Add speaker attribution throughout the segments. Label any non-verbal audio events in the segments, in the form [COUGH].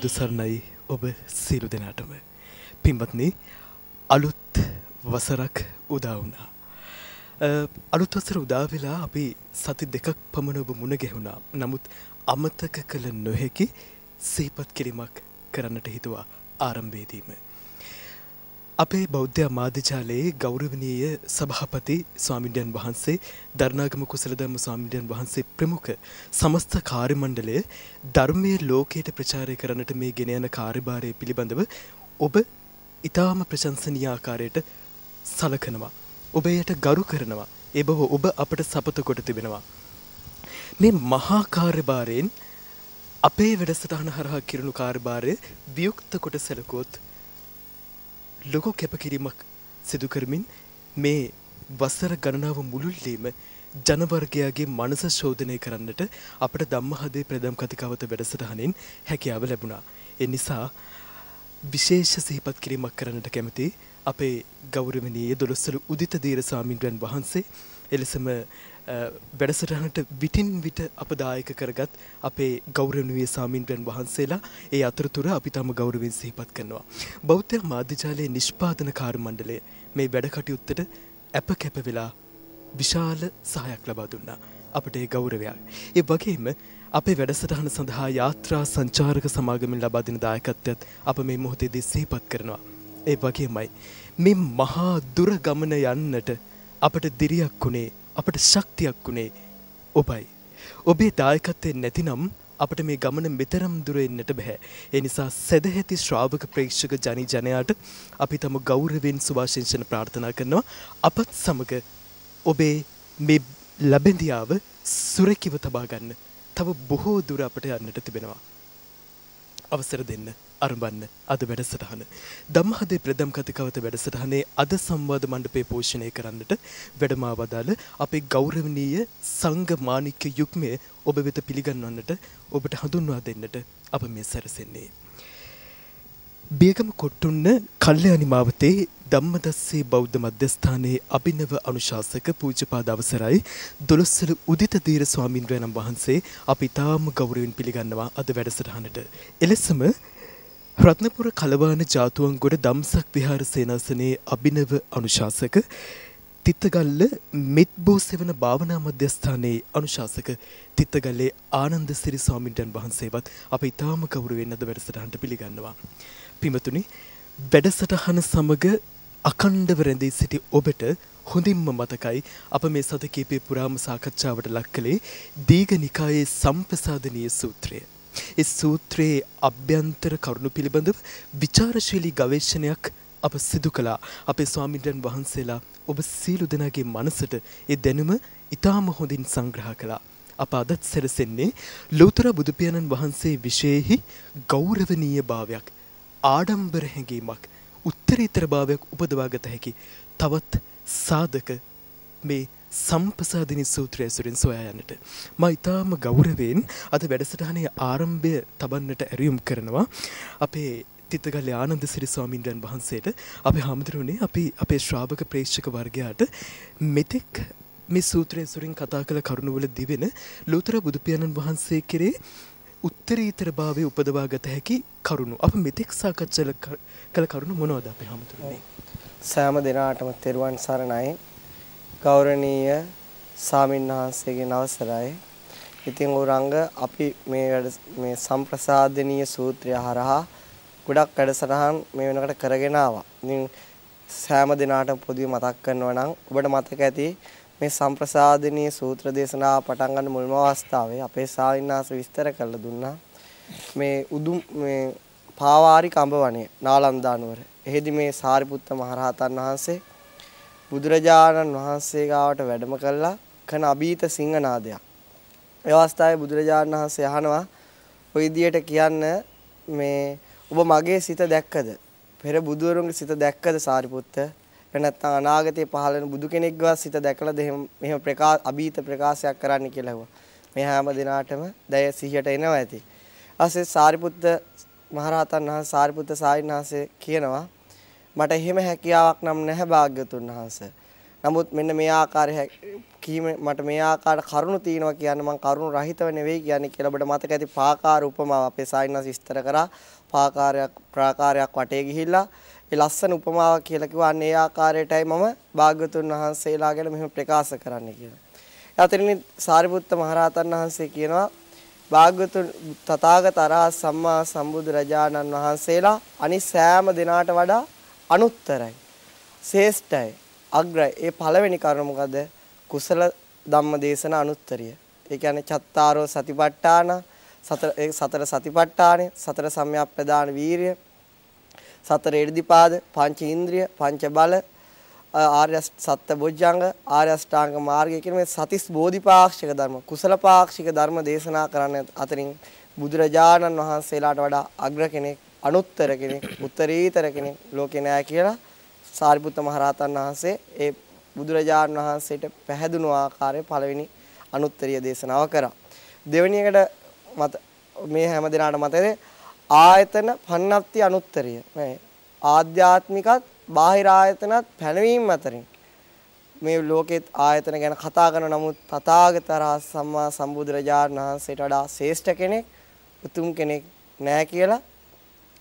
Speaker 1: සම්මා සම්බුදු සරණයි ඔබ සියලු දෙනාටම. පින්වත්නි අලුත් වසරක් උදා වුණා. අලුත් වසර උදා වෙලා අපි සති දෙකක් පමණ ඔබ මුණ ගැහුණා. නමුත් අමතක කළ නොහැකි සිහිපත් කිරීමක් කරන්නට හිතුවා ආරම්භයේදීම. අපේ බෞද්ධ මාධ්‍යජාලයේ ගෞරවනීය සභාපති ස්වාමින්ඩයන් වහන්සේ ධර්නාගම කුසලධර්ම ස්වාමින්ඩයන් වහන්සේ ප්‍රමුඛ සමස්ත කාර්යමණ්ඩලය ධර්මයේ ලෝකයට ප්‍රචාරය කරන්නට මේ ගෙන යන කාර්යභාරය පිළිබඳව ඔබ ඊටාම ප්‍රශංසනීය ආකාරයට සලකනවා. ඔබ එයට ගරු කරනවා. ඒ බව ඔබ අපට සපත කොට තිබෙනවා. මේ මහා කාර්යභාරයෙන් අපේ වැඩසටහන හරහා කිරුණු කාර්යභාරය වියුක්ත කොට සැලකුවොත් ලොකු කැපකිරීමක් සිදු කරමින් මේ වසර ගණනාව මුළුල්ලීම ජනවර්ගයාගේ මනස ශෝධනය කරන්නට අපට ධම්මහදේ ප්‍රදම් කතිකාවත වැඩසටහනින් හැකියාව ලැබුණා. ඒ නිසා විශේෂ සිහිපත් කිරීමක් කරන්නට කැමති අපේ ගෞරවනීය දොළොස්සල උදිත දීර ස්වාමින්ද්‍රයන් වහන්සේ එලෙසම වැඩසටහනට විටින් විට අප දායක කරගත් අපේ ගෞරවනීය සාමින්ද්‍රයන් වහන්සේලා ඒ අතරතුර අපි තම ගෞරවයෙන් සිහිපත් කරනවා. බෞද්ධ මාධ්‍යජාලයේ නිෂ්පාදන කාර්ය මණ්ඩලය මේ වැඩ කටයුත්තට අප කැප වෙලා විශාල සහයක් ලබා දුන්නා. අපට ඒ ගෞරවයක්. ඒ වගේම අපේ වැඩසටහන සඳහා යාත්‍රා සංචාරක සමාගමෙන් ලබා දෙන දායකත්වයත් අප මේ මොහොතේදී සිහිපත් කරනවා. ඒ වගේමයි මේ මහා දුර ගමන යන්නට අපට දිරියක් වුණේ අපට ශක්තියක් වුණේ ඔබයි. ඔබේ දායකත්වය නැතිනම් අපට මේ ගමන මෙතරම් දුර එන්නට බෑ. ඒ නිසා සැදැහැති ශ්‍රාවක ප්‍රේක්ෂක ජනි ජනයාට අපි තම ගෞරවයෙන් සුභාශිංසන ප්‍රාර්ථනා කරනවා. අපත් සමග ඔබේ මේ ලැබෙඳියාව සුරැකිව තබා ගන්න. තව බොහෝ දුර අපට යන්නට තිබෙනවා. අවසර දෙන්න අරඹන්න අද වැඩසටහන. දම්හදේ ප්‍රදම් කතිකවත වැඩසටහනේ අද සංවාද මණ්ඩපේ පෝෂණය කරන්නට වැඩමා වදාළ අපේ ගෞරවනීය සංඝ මාණික්‍ය යුග්මය ඔබ වෙත පිළිගන්වන්නට ඔබට හඳුන්වා දෙන්නට අප මේ සැරසෙන්නේ. බියගම කොට්ටුන්න කල්්‍යයානි මාවතේ ධම්මදස්සේ බෞද්ධ මධ්‍යස්ථානයේ අභිනව අනුශාසක පූජපාද අවසරයි දොළොස්සල උදිත දීර ස්වාමින්ද්‍රයනම් වහන්සේ අපි තාම ගෞරවෙන් පිළිගන්නවා අද වැඩසටහනට. එලෙසම රත්නපුර කලවාන ජාතුවන්ගොඩ දම්සක් විහාර සේනාසනයේ අභිනව අනුශාසක තිත්තගල්ල මෙත්බෝ සෙවන භාවනා මධ්‍යස්ථානයේ අනුශාසක තිත්තගල්ලේ ආනන්ද සිරි ස්වාමින්ටන් වහන්සේවත් අප ඉතාම කවුරුවෙන් අද වැඩසටහන්ට පිළිගන්නවා. පිමතුනි වැඩසටහන සමග අකණ්ඩව රැඳී සිටි ඔබට හොඳින්ම මතකයි අප මේ සත කීපය පුරාම සාකච්ඡාවට ලක් කළේ දීඝ නිකායේ සම්ප්‍රසාදනීය සූත්‍රය. ඒ සූත්‍රයේ අභ්‍යන්තර කරුණු පිළිබඳව විචාරශීලී ගවේෂණයක් අප සිදු කළා අපේ ස්වාමින්ඩන් වහන්සේලා ඔබ සියලු දෙනාගේ මනසට ඒ දැනුම ඉතාම හොඳින් සංග්‍රහ කළා. අප අදත් සැරසෙන්නේ ලෝතර බුදුපියාණන් වහන්සේ විශේෂෙහි ගෞරවනීය භාවයක් ආඩම්බර හැඟීමක් උත්තරීතර භාවයක් උපදවාගත හැකි තවත් සාධක මේ සම්පසාදිනි සූත්‍රය ඇසුරින් සොයා යන්නට. මා ඉතාම ගෞරවයෙන් අද වැඩසටහනේ ආරම්භය තබන්නට ඇරියුම් කරනවා. අපේ තිත්තගල ආනන්ද සිරි ස්වාමින්ඩයන් වහන්සේට අපි හමුදුරුවනේ අපි අපේ ශ්‍රාවක ප්‍රේෂ්ෂක වර්ගයාට මෙතෙක් මේ සූත්‍රය සුරින් කතා කළ කරුණුවල දිවෙන ලෝතර බුදුපියාණන් වහන්සේ කෙරේ උත්තරීතර භාවය උපදවා ගත හැකි කරුණු. අප මෙතෙක් සාකච්ඡල කළ කරුණු මොනවද අපේ හමුදුරුවනේ?
Speaker 2: සෑම දෙනාටම තෙරුවන් සරණයි. ගෞරවනීය සාමින් වහන්සේගෙන් අවසරයි. ඉතින් උරංග අපි මේ මේ සම්ප්‍රසාදනීය සූත්‍රය හරහා ගොඩක් වැඩසටහන් මේ වෙනකොට කරගෙන ආවා. ඉතින් සෑම දිනාටම පොදුවේ මතක් කරනවා නම් ඔබට මතක ඇති මේ සම්ප්‍රසාදනීය සූත්‍ර දේශනාව පටන් ගන්න මුල්ම අවස්ථාවේ අපේ සාවින්නාස විස්තර කරලා දුන්නා. මේ උදුම් මේ පාවාරි කඹවණේ නාලන්දා නුවර. එෙහිදී මේ සාරිපුත්ත මහරහතන් වහන්සේ බුදුරජාණන් වහන්සේ ගාවට වැඩම කළා කන අභීත සිංහනාදයක්. ඒ අවස්ථාවේ බුදුරජාණන් වහන්සේ අහනවා ඔය විදියට කියන්න මේ ඔබ මගේ සිත දැක්කද? පෙර බුදුවරුන්ගේ සිත දැක්කද සාරිපුත්ත? එහෙම නැත්නම් අනාගතයේ පහළ වෙන බුදු කෙනෙක්ගේවත් සිත දැකලාද එහෙම මෙහෙම ප්‍රකාශ අභීත ප්‍රකාශයක් කරන්න කියලා ඇහුවා. මේ හැම දිනාටම දැය සිහියට එනවා ඇති. ඊපස්සේ සාරිපුත්ත මහරහතන් වහන්සේ සාරිපුත්ත සාරිණාසේ කියනවා මට එහෙම හැකියාවක් නම් නැහැ භාග්‍යතුන් වහන්සේ. නමුත් මෙන්න මේ ආකාරයේ කීම මට මේ ආකාර කරුණු තියෙනවා කියන්නේ මම කරුණු රහිතව නෙවෙයි කියන්නේ කියලා ඔබට මතක ඇති පාකාර උපමාව අපේ සායනස් විස්තර කරා පාකාරයක් ප්‍රාකාරයක් වටේ ගිහිල්ලා ඒ ලස්සන උපමාවක් කියලා කිව්වා අන්න ඒ ආකාරයටයි මම භාග්‍යතුන් වහන්සේලා ගැන මෙහෙම ප්‍රකාශ කරන්න කියලා. එතනින් සාරිපුත්ත මහරහතන් වහන්සේ කියනවා භාග්‍යතුන් තථාගත අරහත් සම්මා සම්බුදු රජාණන් වහන්සේලා අනිත් සෑම දිනාට වඩා අනුත්තරයි. ශ්‍රේෂ්ඨයි. අග්‍රයි. ඒ පළවෙනි කරුණ මොකද? කුසල ධම්ම දේශන අනුත්තරිය. ඒ කියන්නේ චත්තාරෝ සතිපට්ඨාන සතර සතර සතිපට්ඨාන සතර සම්‍යක් ප්‍රදාන වීරිය සතර එර්ධිපාද පංච ඉන්ද්‍රිය පංච බල ආර්ය සත්‍ය බොජ්ජංග ආර්ය අෂ්ටාංග මාර්ගය කියන මේ සතිස් බෝධිපාක්ෂික ධර්ම කුසල පාක්ෂික ධර්ම දේශනා කරන්න අතරින් බුදුරජාණන් වහන්සේලාට වඩා අග්‍ර කෙනෙක් අනුත්තර කෙනෙක් උත්තරීතර කෙනෙක් ලෝකේ නැහැ කියලා සාරිපුත්ත මහරහතන් වහන්සේ ඒ බුදුරජාණන් වහන්සේට පැහැදුණු ආකාරයේ පළවෙනි අනුත්තරීය දේශනාව කරා. දෙවෙනි එකට මත මේ හැම දිනාට මතකද ආයතන පන්නප්ති අනුත්තරීය. මේ ආධ්‍යාත්මිකත් බාහිර ආයතනත් පැනවීම අතරින් මේ ලෝකෙත් ආයතන ගැන කතා කරන නමුත් තථාගතරා සම්මා සම්බුදුරජාණන් වහන්සේට වඩා ශ්‍රේෂ්ඨ කෙනෙක් උතුම් කෙනෙක් නෑ කියලා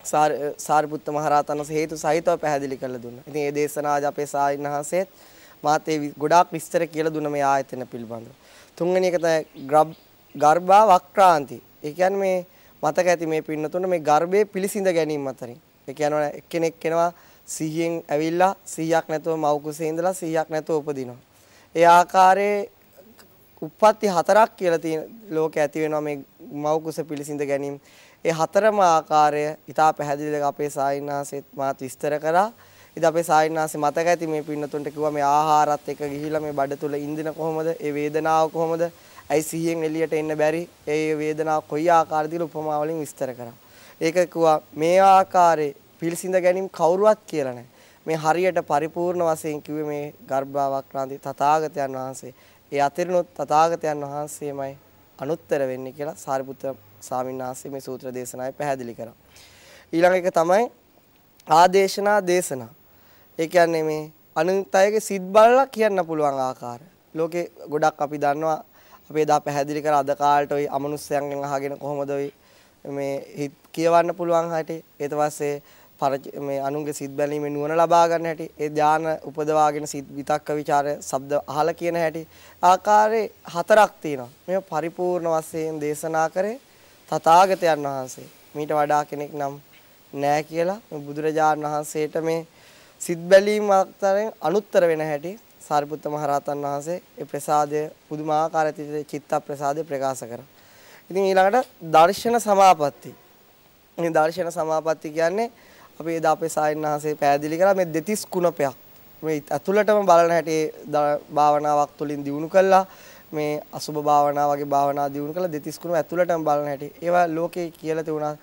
Speaker 2: සාරිපුත්ත මහරහතන් වහන්සේ හේතු සහිතව පැහැදිලි කරලා දුන්නා. ඉතින් මේ දේශනාවද අපේ සායින්හන්සේත් මාත් ඒ ගොඩාක් විස්තර කියලා දුන්න මේ ආයතන පිළිබඳව. තුන්වෙනි එක තමයි ගර්භා වක්‍රාන්ති. ඒ කියන්නේ මේ මතක ඇති මේ පින්නතුන මේ ගර්භයේ පිළිසිඳ ගැනීම අතරින්. ඒ කියනවා එක්කෙනෙක් කෙනවා 100න් ඇවිල්ලා 100ක් නැතුව මව් කුසේ ඉඳලා 100ක් නැතුව උපදිනවා. ඒ ආකාරයේ උප්පත්ති හතරක් කියලා තියෙන ලෝක ඇති වෙනවා මේ මව් කුස පිළිසිඳ ගැනීම. ඒ හතරම ආකාරය ඊටා පැහැදිලිව අපේ සායින්නාසෙත් මාත් විස්තර කරා. ඉතින් අපේ සායින්නාසේ මතක ඇති මේ පින්නතුන්ට කිව්වා මේ ආහාරات එක ගිහිලා මේ බඩ තුල ඉඳින කොහොමද? ඒ වේදනාව කොහොමද? ඇයි සිහියෙන් එළියට එන්න බැරි? ඒ වේදනාව කොයි ආකාරයකද උපමා වලින් විස්තර කරා. ඒක කිව්වා මේ ආකාරයේ පිළිසිඳ ගැනීම කවුරුවත් කියලා නැහැ. මේ හරියට පරිපූර්ණ වශයෙන් කිව්වේ මේ ගර්භාවක්‍රාන්ති තථාගතයන් වහන්සේ. ඒ අතිරිනුත් තථාගතයන් වහන්සේමයි අනුත්තර වෙන්නේ කියලා සාරිපුත්‍ර ස්වාමින්වහන්සේ මේ සූත්‍ර දේශනාවේ පැහැදිලි කරා. ඊළඟ එක තමයි ආදේශනා දේශනා. ඒ කියන්නේ මේ අනිත් අයගේ සිත් බලලා කියන්න පුළුවන් ආකාරය. ලෝකේ ගොඩක් අපි දන්නවා අපි එදා පැහැදිලි කර අද කාලට ওই අමනුස්සයන්ගෙන් අහගෙන කොහොමද ওই මේ කියවන්න පුළුවන් හැටි. ඊට පස්සේ මේ අනුන්ගේ සිත් බැලීමේ නුවණ ලබා ගන්න හැටි ඒ ධාන උපදවාගෙන සිත් විතක්ක ਵਿਚාර ශබ්ද අහලා කියන හැටි ආකාරයේ හතරක් තියෙනවා මේ පරිපූර්ණ වශයෙන් දේශනා කරේ තථාගතයන් වහන්සේ මීට වඩා කෙනෙක් නම් නෑ කියලා බුදුරජාණන් වහන්සේට මේ සිත් බැලීම අතරින් අනුත්තර වෙන හැටි සාරිපුත්ත මහරහතන් වහන්සේ ඒ ප්‍රසාදය පුදුමාකාර චිත්ත ප්‍රසාදය ප්‍රකාශ කරා. ඉතින් ඊළඟට දර්ශන සමාපatti. මේ දර්ශන සමාපatti කියන්නේ අපි එදා අපේ සායන්හන්සේ පැහැදිලි කරා මේ දෙතිස් කුණපයක්. මේ ඇතුළටම බලන හැටි භාවනාවක් තුළින් දිනු කළා මේ අසුබ භාවනාව වගේ භාවනා දිනු කළා දෙතිස් කුණ ඇතුළටම බලන හැටි. ඒවා ලෝකේ කියලා තිබුණා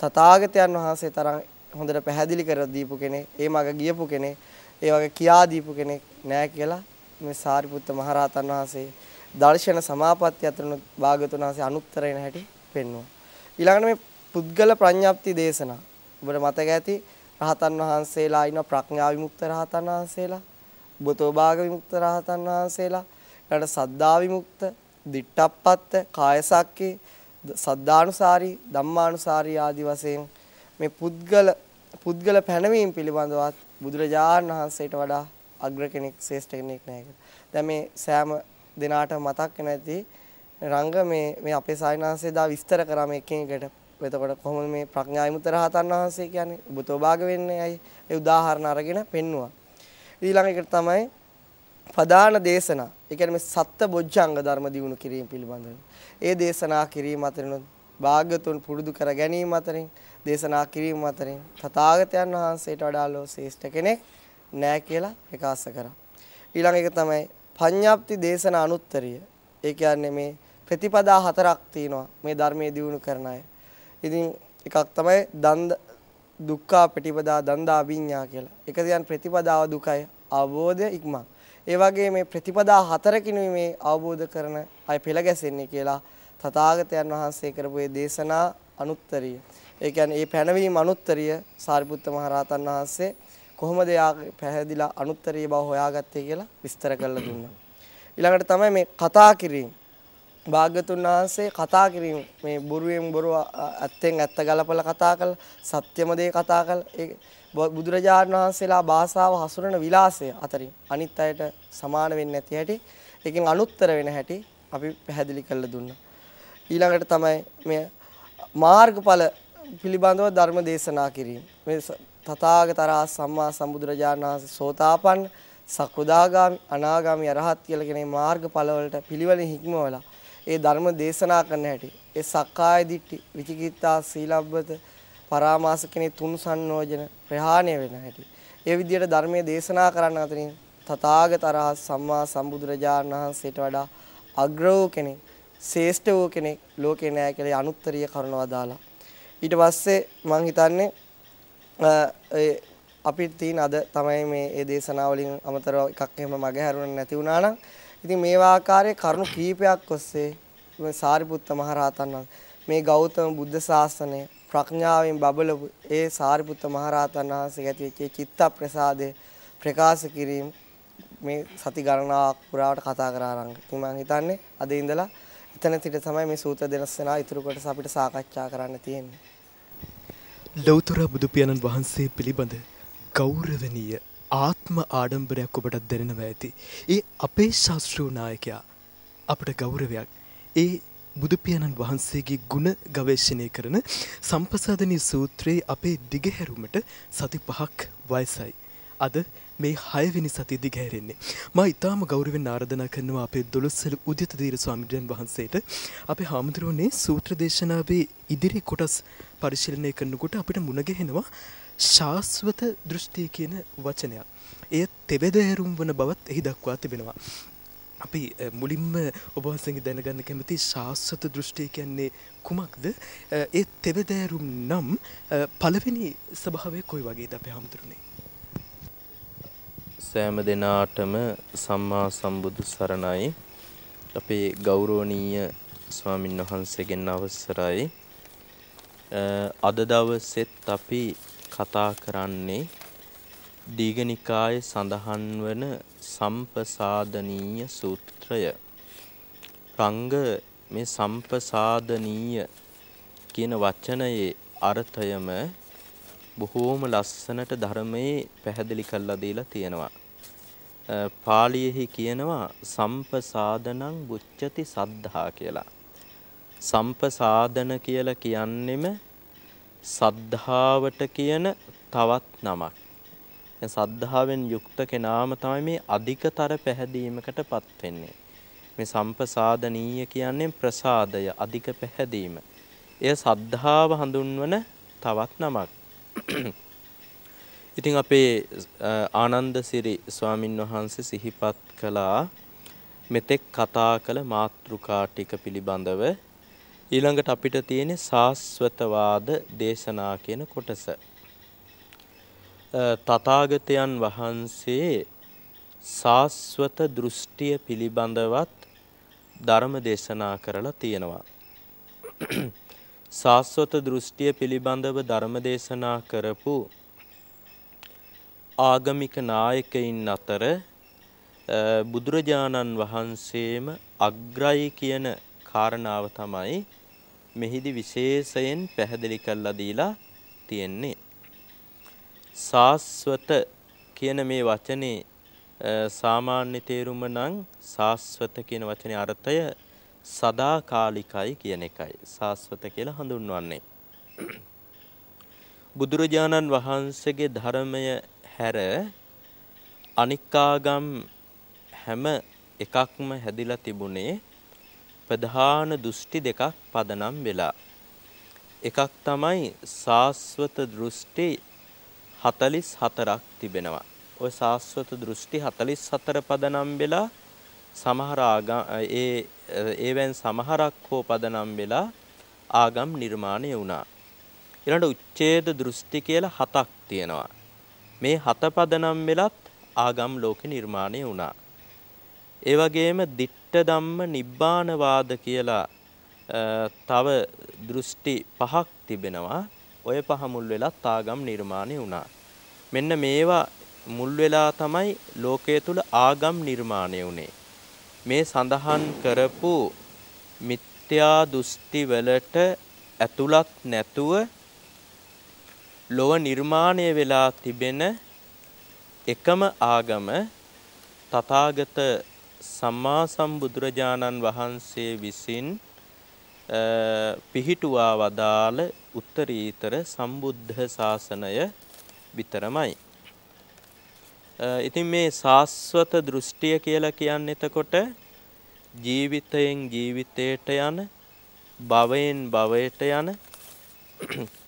Speaker 2: තථාගතයන් වහන්සේ තරම් හොඳට පැහැදිලි කර දීපු කෙනෙක්, ඒ මග ගියපු කෙනෙක්, ඒ වගේ කියා දීපු කෙනෙක් නෑ කියලා මේ සාරිපුත්ත මහරහතන් වහන්සේ දර්ශන සමාපatti අතරුණු භාගතුන් වහන්සේ අනුත්තර වෙන හැටි පෙන්වුවා. ඊළඟට මේ පුද්ගල ප්‍රඥාප්ති දේශනා. ඔබට මතක ඇති රහතන් වහන්සේලා ඉන්න ප්‍රඥා විමුක්ත රහතන් වහන්සේලා, බුතෝ භාග විමුක්ත රහතන් වහන්සේලා, ඊළඟට සද්ධා විමුක්ත, දිට්ඨප්පත්ත, කායසක්කේ, සද්ධානුසාරී, ධම්මානුසාරී ආදි වශයෙන් මේ පුද්ගල පුද්ගල පැනවීම පිළිබඳවත් බුදුරජාණන් වහන්සේට වඩා අග්‍ර කෙනෙක් ශ්‍රේෂ්ඨ කෙනෙක් නැහැ කියලා. දැන් මේ සෑම දිනාට මතක් නැති රංග මේ මේ අපේ සායනාංශය දා විස්තර කරා මේ එකින් එකට. එතකොට කොහොමද මේ ප්‍රඥා විමුක්ත රහතන් වහන්සේ කියන්නේ ඔබතෝ භාග වෙන්නේ අය ඒ උදාහරණ අරගෙන පෙන්නවා. ඊළඟ එකට තමයි ප්‍රධාන දේශනා. ඒ කියන්නේ මේ සත්ත්‍ය බොජ්ජංග ධර්ම දිනු කිරීම පිළිබඳව. ඒ දේශනා කිරීම අතරින් භාග්‍යතුන් පුරුදු කර ගැනීම අතරින් දේශනා කිරීම අතරින් තථාගතයන් වහන්සේට වඩා ලෝ ශ්‍රේෂ්ඨ කෙනෙක් නෑ කියලා ප්‍රකාශ කරා. ඊළඟ එක තමයි පඤ්ඤාප්ති දේශන අනුත්තරිය. ඒ කියන්නේ මේ ප්‍රතිපදා හතරක් තියෙනවා මේ ධර්මයේ දියුණු කරන අය. ඉතින් එකක් තමයි දන්ද දුක්ඛ ප්‍රතිපදා දන්දා අභිඤ්ඤා කියලා. එක දියන් ප්‍රතිපදාව දුකයි අවබෝධය ඉක්මන්. ඒ වගේ මේ ප්‍රතිපදා හතරකින් මේ අවබෝධ කරන අය පෙළ ගැසෙන්නේ කියලා තථාගතයන් වහන්සේ කරපු මේ දේශනා අනුත්තරිය. ඒ කියන්නේ මේ පැනවීම අනුත්තරිය සාරිපුත්ත මහ රහතන් වහන්සේ කොහොමද යා පැහැදිලා අනුත්තරීය බව හොයාගත්තේ කියලා විස්තර කරලා දුන්නා. ඊළඟට තමයි මේ කතා කිරීම. භාග්‍යතුන් වහන්සේ කතා කිරීම මේ බොරුවෙන් බොරුව ඇත්තෙන් ඇත්ත ගලපලා කතා කළා සත්‍යම දේ කතා කළා ඒ බුදුරජාණන් වහන්සේලා භාෂාව හසුරන විලාසය අතරින් අනිත් අයට සමාන වෙන්නේ නැති හැටි ඒකෙන් අනුත්තර වෙන හැටි අපි පැහැදිලි කරලා දුන්නා. ඊළඟට තමයි මේ මාර්ගඵල පිළිබඳව ධර්ම දේශනා කිරීම. මේ තථාගතරා සම්මා සම්බුදුරජාණන් වහන්සේ සෝතාපන්න සකෘදාගාමි අනාගාමි අරහත් කියලා කියන මාර්ගඵල වලට පිළිවෙලින් හික්මවලා ඒ ධර්ම දේශනා කරන හැටි. ඒ සක්කාය දිට්ඨි විචිකිත්තා සීලබ්බත පරාමාස කෙනේ තුන් සංයෝජන ප්‍රහාණය වෙන හැටි. ඒ විදිහට ධර්මයේ දේශනා කරන්න අතරින් තථාගතරා සම්මා සම්බුදුරජාණන් වහන්සේට වඩා අග්‍ර වූ කෙනෙක් ශ්‍රේෂ්ඨ වූ කෙනෙක් ලෝකේ නැහැ කියලා අනුත්තරීය කරුණාව දාලා ඊට පස්සේ මම හිතන්නේ අපිට තියෙන අද තමයි මේ ඒ දේශනාවලින් අමතරව එකක් එහෙම මග හැරුණේ නැති වුණා නම් ඉතින් මේ වාකාරයේ කරුණු කීපයක් ඔස්සේ මේ සාරිපුත්ත මහරහතන් මේ ගෞතම බුද්ධ ශාසනය ප්‍රඥාවෙන් බබලපු ඒ සාරිපුත්ත මහරහතන් වහන්සේ ඇතිවෙච්ච චිත්ත ප්‍රසාදය ප්‍රකාශ කිරීම මේ සති ගණනාවක් පුරාවට කතා කරා නම් ඉතින් මම හිතන්නේ අද ඉඳලා එතන සිට තමයි මේ සූත්‍ර දෙනස්සනා ඉතුරු කොටස අපිට සාකච්ඡා කරන්න තියෙන්නේ.
Speaker 1: ලෞතර බුදු පියාණන් වහන්සේ පිළිබඳ ගෞරවනීය ආත්ම ආඩම්බරයක් ඔබටත් දැනෙනවා ඇති. ඒ අපේ ශාස්ත්‍රූ නායකයා අපට ගෞරවයක්. ඒ බුදුපියාණන් වහන්සේගේ ගුණ ගවේෂණය කරන සම්පසාධනී සූත්‍රයේ අපේ දිගහැරුමට සති පහක් වයසයි. අද මේ හයවෙනි සති දිගහැරෙන්නේ. මා ඉතාම ගෞරවෙන් ආරාධනා කරනවා අපේ දොළොස්සල උදිත දීර ස්වාමීන් වහන්සේට අපේ හාමුදුරුවනේ සූත්‍ර දේශනාවේ ඉදිරි කොටස් පරිශීලනය කරනකොට අපිට මුණ ගැහෙනවා ශාස්වත දෘෂ්ටිය කියන වචනයක්. එය තෙබෙදෑරුම් වන බවත් එහි දක්වා තිබෙනවා. අපි මුලින්ම ඔබවසගේ දැනගන්න කැමති ශාස්වත දෘෂ්ටිය කියන්නේ කුමක්ද? ඒ තෙවදෑරුම් නම් පළවෙනි ස්භාවය කොයි වගේ ද අප හමුදුරනේ.
Speaker 3: සෑම දෙනාටම සම්මා සම්බුදු සරණයි. අපේ ගෞරෝණීය ස්වාමින් වහන්සේගෙන් අවසරයි. අද දවසෙත් අපි කතා කරන්නේ දීඝනිකායේ සඳහන් වන සම්පසාදනීය සූත්‍රය. රංග මේ සම්පසාදනීය කියන වචනයේ අර්ථයම බොහෝම ලස්සනට ධර්මයේ පැහැදිලි කරලා දීලා තියෙනවා. පාලියෙහි කියනවා සම්පසාදනං බුච්චති සද්ධා කියලා. සම්පසාදන කියලා කියන්නෙම සද්ධාවට කියන තවත් නමක්. දැන් සද්ධාවෙන් යුක්ත කෙනාම තමයි මේ අධිකතර පැහැදීමකටපත් වෙන්නේ. මේ සම්පසාදනීය කියන්නේ ප්‍රසාදය, අධික පැහැදීම. එය සද්ධාව හඳුන්වන තවත් නමක්. ඉතින් අපේ ආනන්ද සිරි ස්වාමින් වහන්සේ සිහිපත් කළා මෙතෙක් කතා කළ මාතෘකා ටික පිළිබඳව ඊළඟට අපිට තියෙන සාස්වතවාද දේශනා කියන කොටස. තථාගතයන් වහන්සේ සාස්වත දෘෂ්ටිය පිළිබඳවත් ධර්ම දේශනා කරලා තියෙනවා. සාස්වත දෘෂ්ටිය පිළිබඳව ධර්ම දේශනා කරපු ආගමික නායකයින් අතර බුදුරජාණන් වහන්සේම අග්‍රයි කියන කාරණාව තමයි මෙහිදි විශේෂයෙන් පැහැදිලි කරලා දීලා තියෙන්නේ. සාස්වත කියන මේ වචනේ සාමාන්‍ය තේරුම නම් සාස්වත කියන වචනේ අර්ථය සදාකාලිකයි කියන එකයි. සාස්වත කියලා හඳුන්වන්නේ. බුදුරජාණන් වහන්සේගේ ධර්මය හැර අනික්කාගම් හැම එකක්ම හැදිලා තිබුණේ ප්‍රධාන දෘෂ්ටි දෙකක් පදනම් වෙලා. එකක් තමයි සාස්වත දෘෂ්ටි 44ක් තිබෙනවා. ওই සාස්වත දෘෂ්ටි 44 පදනම් වෙලා සමහර ඒ ඒවෙන් සමහරක් හෝ පදනම් වෙලා ආගම් නිර්මාණය වුණා. ඊළඟ උච්ඡේද දෘෂ්ටි කියලා හතක් තියෙනවා. මේ හත පදනම් වෙලත් ආගම් ලෝකේ නිර්මාණය වුණා. ඒ වගේම ditta ධම්ම නිබ්බානවාද කියලා තව දෘෂ්ටි පහක් තිබෙනවා. ඔය පහ මුල් වෙලා ආගම් නිර්මාණය වුණා. මෙන්න මේවා මුල් වෙලා තමයි ලෝකයේ තුල ආගම් නිර්මාණය වුනේ. මේ සඳහන් කරපු මිත්‍යා දෘෂ්ටි වලට ඇතුළත් නැතුව ලොව නිර්මාණය වෙලා තිබෙන එකම ආගම තථාගත සම්මා සම්බුදුරජාණන් වහන්සේ විසින් පිහිටුවා වදාළ උත්තරීතර සම්බුද්ධ ශාසනය විතරමයි. ඉතින් මේ සාස්වත දෘෂ්ටිය කියලා කියන්නේ එතකොට ජීවිතයෙන් ජීවිතයට යන භවයෙන් භවයට යන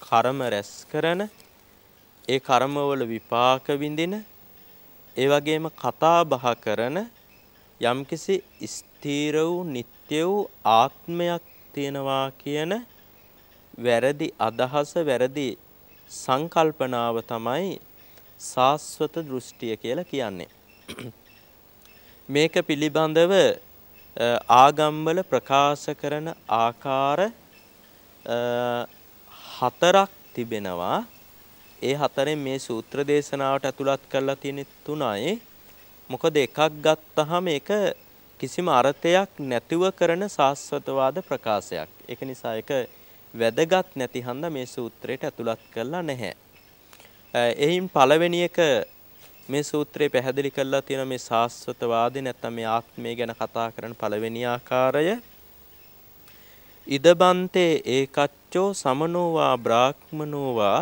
Speaker 3: කර්ම රැස් කරන ඒ කර්මවල විපාක විඳින ඒ වගේම කතා බහ කරන යම්කිසි ස්ථීර වූ නিত্য වූ ආත්මයක් තියෙනවා කියන වැරදි අදහස වැරදි සංකල්පනාව තමයි සාස්වත දෘෂ්ටිය කියලා කියන්නේ. [CLEARS THROAT] මේක පිළිබඳව ආගම්වල ප්‍රකාශ කරන ආකාර හතරක් තිබෙනවා. ඒ හතරෙන් මේ සූත්‍ර දේශනාවට ඇතුළත් කරලා තියෙන තුනයි. මොකද එකක් ගත්තහම ඒක කිසිම අර්ථයක් නැතිව කරන සාස්වතවාද ප්‍රකාශයක්. ඒක නිසා ඒක වැදගත් නැති හන්ද මේ සූත්‍රයට ඇතුළත් කරලා නැහැ. එයින් පළවෙනි එක මේ සූත්‍රයේ පැහැදිලි කරලා තියෙන මේ සාස්වතවාදී නැත්නම් මේ ආත්මය ගැන කතා කරන පළවෙනි ආකාරය ඉදබන්තේ ඒකච්චෝ සමනෝවා බ්‍රාහ්මනෝවා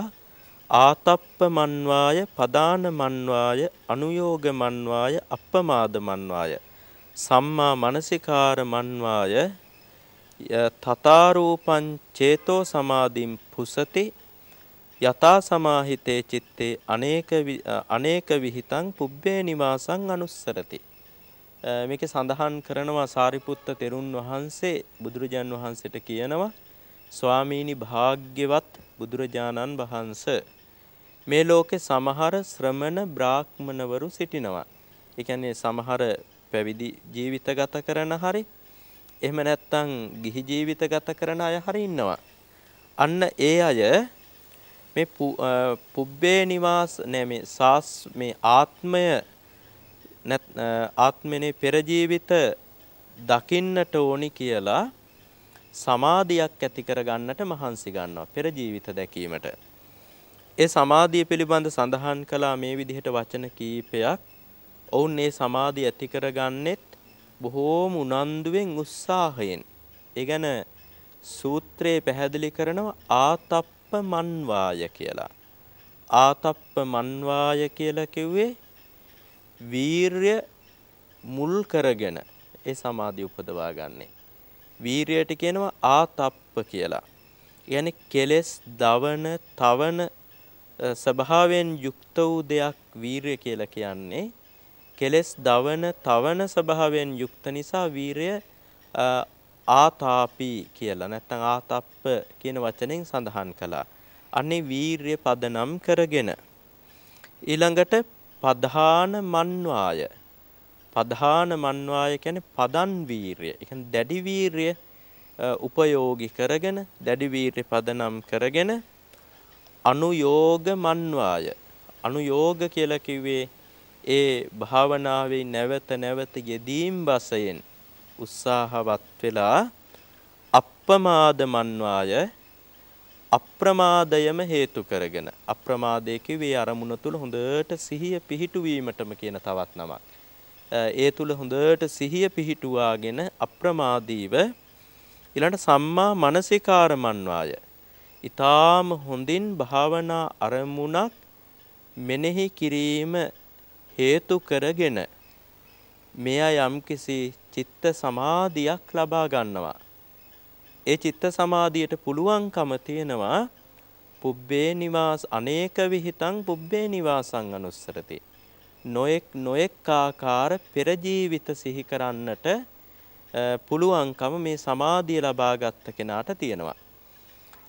Speaker 3: ආතප්ප මන්වාය පදාන මන්වාය අනුയോഗ මන්වාය අප්පමාද මන්වාය සම්මා මනසිකාර මන්වාය තතාරූපං චේතෝ සමාධින් පුසති යතා සමාහිතේ චitte අනේක අනේක විහිතං පුබ්බේ නිවාසං අනුස්සරති මේකේ සඳහන් කරනවා සාරිපුත්ත තෙරුන් වහන්සේ බුදුරජාන් වහන්සේට කියනවා ස්වාමීනි භාග්‍යවත් බුදුරජාණන් වහන්සේ මේ ලෝකේ සමහර ශ්‍රමණ බ්‍රාහ්මණවරු සිටිනවා. ඒ කියන්නේ සමහර පැවිදි ජීවිත ගත කරන හරි එහෙම නැත්නම් ගිහි ජීවිත ගත කරන අය හරි ඉන්නවා. අන්න ඒ අය මේ පුබ්බේ නිවාස නෑ මේ සාස් මේ ආත්මය නැත් ආත්මනේ පෙර ජීවිත දකින්නට ඕනි කියලා සමාධියක් ඇති කර ගන්නට මහන්සි ගන්නවා පෙර ජීවිත දැකීමට. ඒ සමාධිය පිළිබඳ සඳහන් කළා මේ විදිහට වචන කීපයක්. ඔවුන් මේ සමාධිය ඇති කරගන්නෙත් බොහෝම උනන්දුවෙන් උත්සාහයෙන්. ඒ ගැන සූත්‍රයේ පැහැදිලි කරනවා ආතප්ප මන්වාය කියලා. ආතප්ප මන්වාය කියලා කිව්වේ වීරය මුල් කරගෙන ඒ සමාධිය උපදවා ගන්නේ. වීරයට කියනවා ආතප්ප කියලා. يعني කෙලස් දවන, තවන ස්වභාවයෙන් යුක්ත වූ දෙයක් වීරය කියලා කියන්නේ කෙලෙස් දවන තවන ස්වභාවයෙන් යුක්ත නිසා වීරය ආතාපි කියලා නැත්නම් ආතප්ප කියන වචනෙන් සඳහන් කළා. අනේ වීරය පදනම් කරගෙන ඊළඟට පධාන මන්වාය පධාන මන්වාය කියන්නේ පදන් වීරය. ඒ කියන්නේ දැඩි වීරය උපයෝගී කරගෙන දැඩි වීරය පදනම් කරගෙන අනුയോഗ මන්වාය. අනුയോഗ කියලා කිව්වේ ඒ භාවනාවේ නැවත නැවත යෙදීම් වශයෙන් උත්සාහවත් වෙලා අප්‍රමාද මන්වාය අප්‍රමාදයම හේතු කරගෙන අප්‍රමාදයේ කිව්වේ අරමුණ තුල හොඳට සිහිය පිහිටුවීමටම කියන තවත් නමක්. ඒ තුල හොඳට සිහිය පිහිටුවාගෙන අප්‍රමාදීව ඊළඟ සම්මා මනසිකාර මන්වාය ඊ타ම හොඳින් භාවනා අරමුණක් මෙනෙහි කිරීම හේතු කරගෙන මෙයා යම්කිසි චිත්ත සමාධියක් ලබා ගන්නවා. ඒ චිත්ත සමාධියට පුළුවන්කම තියෙනවා පුබ්බේ නිවාස අනේක විහිතං පුබ්බේ නිවාසං අනුස්සරති. නොඑක් නොඑක් ආකාර පෙර ජීවිත සිහි කරන්නට පුළුවන්කම මේ සමාධිය ලබා ගත්ත කෙනාට තියෙනවා.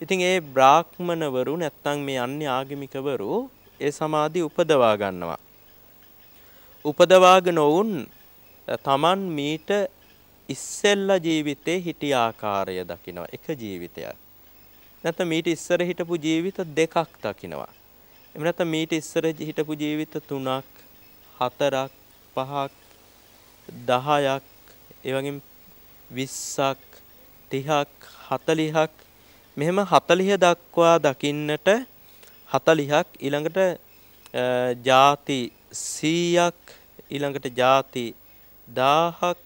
Speaker 3: ඉතින් ඒ බ්‍රාහ්මණවරු නැත්තම් මේ අන්‍ය ආගමිකවරු ඒ සමාධිය උපදවා ගන්නවා. උපදවාගෙන වුන් තමන් මීට ඉස්සෙල්ලා ජීවිතේ හිටිය ආකාරය දකිනවා එක ජීවිතයක්. නැත්නම් මීට ඉස්සර හිටපු ජීවිත දෙකක් දකිනවා. එහෙම නැත්නම් මීට ඉස්සර හිටපු ජීවිත තුනක්, හතරක්, පහක්, දහයක් ඒ වගේම 20ක් 30ක් 40ක් මෙහෙම 40 දක්වා දකින්නට 40ක් ඊළඟට ಜಾති 100ක් ඊළඟට ಜಾති 1000ක්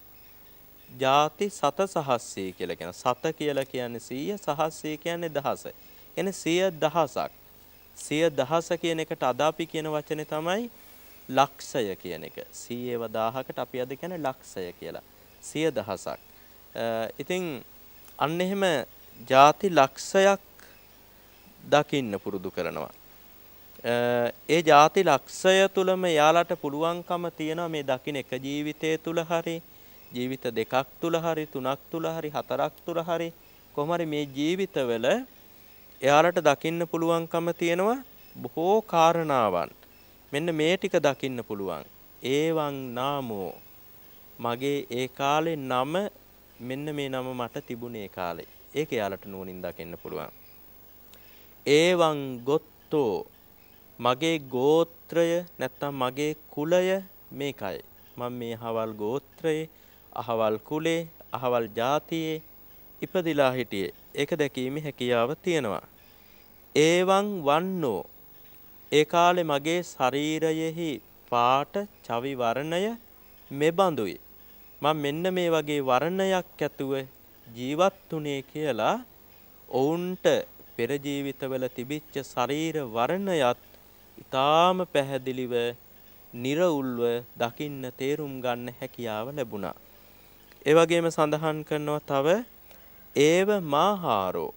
Speaker 3: ಜಾති 7සහස්ය කියලා කියන සත කියලා කියන්නේ 100 සහස්ය කියන්නේ 1000. කියන්නේ 100000ක්. 100000 කියන එකට අදාපි කියන වචනේ තමයි ලක්ෂය කියන එක. 100ව 1000කට අපි අද කියන්නේ ලක්ෂය කියලා. 100000ක්. ඉතින් අන්න එහෙම ಜಾති ලක්ෂයක් දකින්න පුරුදු කරනවා. ඒ ಜಾති ලක්ෂය තුලම යාලට පුළුවන්කම තියෙනවා මේ දකින්න එක ජීවිතය තුල හරි ජීවිත දෙකක් තුල හරි තුනක් තුල හරි හතරක් තුල හරි කොහොම මේ ජීවිතවල එයාලට දකින්න පුළුවන්කම තියෙනවා බොහෝ කාරණාවන්. මෙන්න මේ ටික දකින්න පුළුවන්. ඒවං නාමෝ. මගේ ඒ කාලේ නම මෙන්න මේ නම මට තිබුණේ කාලේ. ඒක එයාලට නුවණින් දකින්න පුළුවන්. ඒවං ගොත්තෝ. මගේ ගෝත්‍රය නැත්තම් මගේ කුලය මේකයි. මම මේ අහවල් ගෝත්‍රයේ අහවල් කුලේ අහවල් ජාතියේ ඉපදිලා හිටියේ. ඒක දැකීමේ හැකියාව තියෙනවා. ඒවං වන්නෝ. ඒ කාලේ මගේ ශරීරයෙහි පාට චවි වර්ණය මෙබඳුයි. මම මෙන්න මේ වගේ වර්ණයක් ඇතුව ජීවත් වුණේ කියලා ඔවුන්ට පෙර ජීවිතවල තිබිච්ච ශරීර වර්ණයත් ඊටාම පැහැදිලිව නිර්වුල්ව දකින්න තේරුම් ගන්න හැකියාව ලැබුණා. ඒ වගේම සඳහන් කරනවා තව ඒව මාහාරෝ.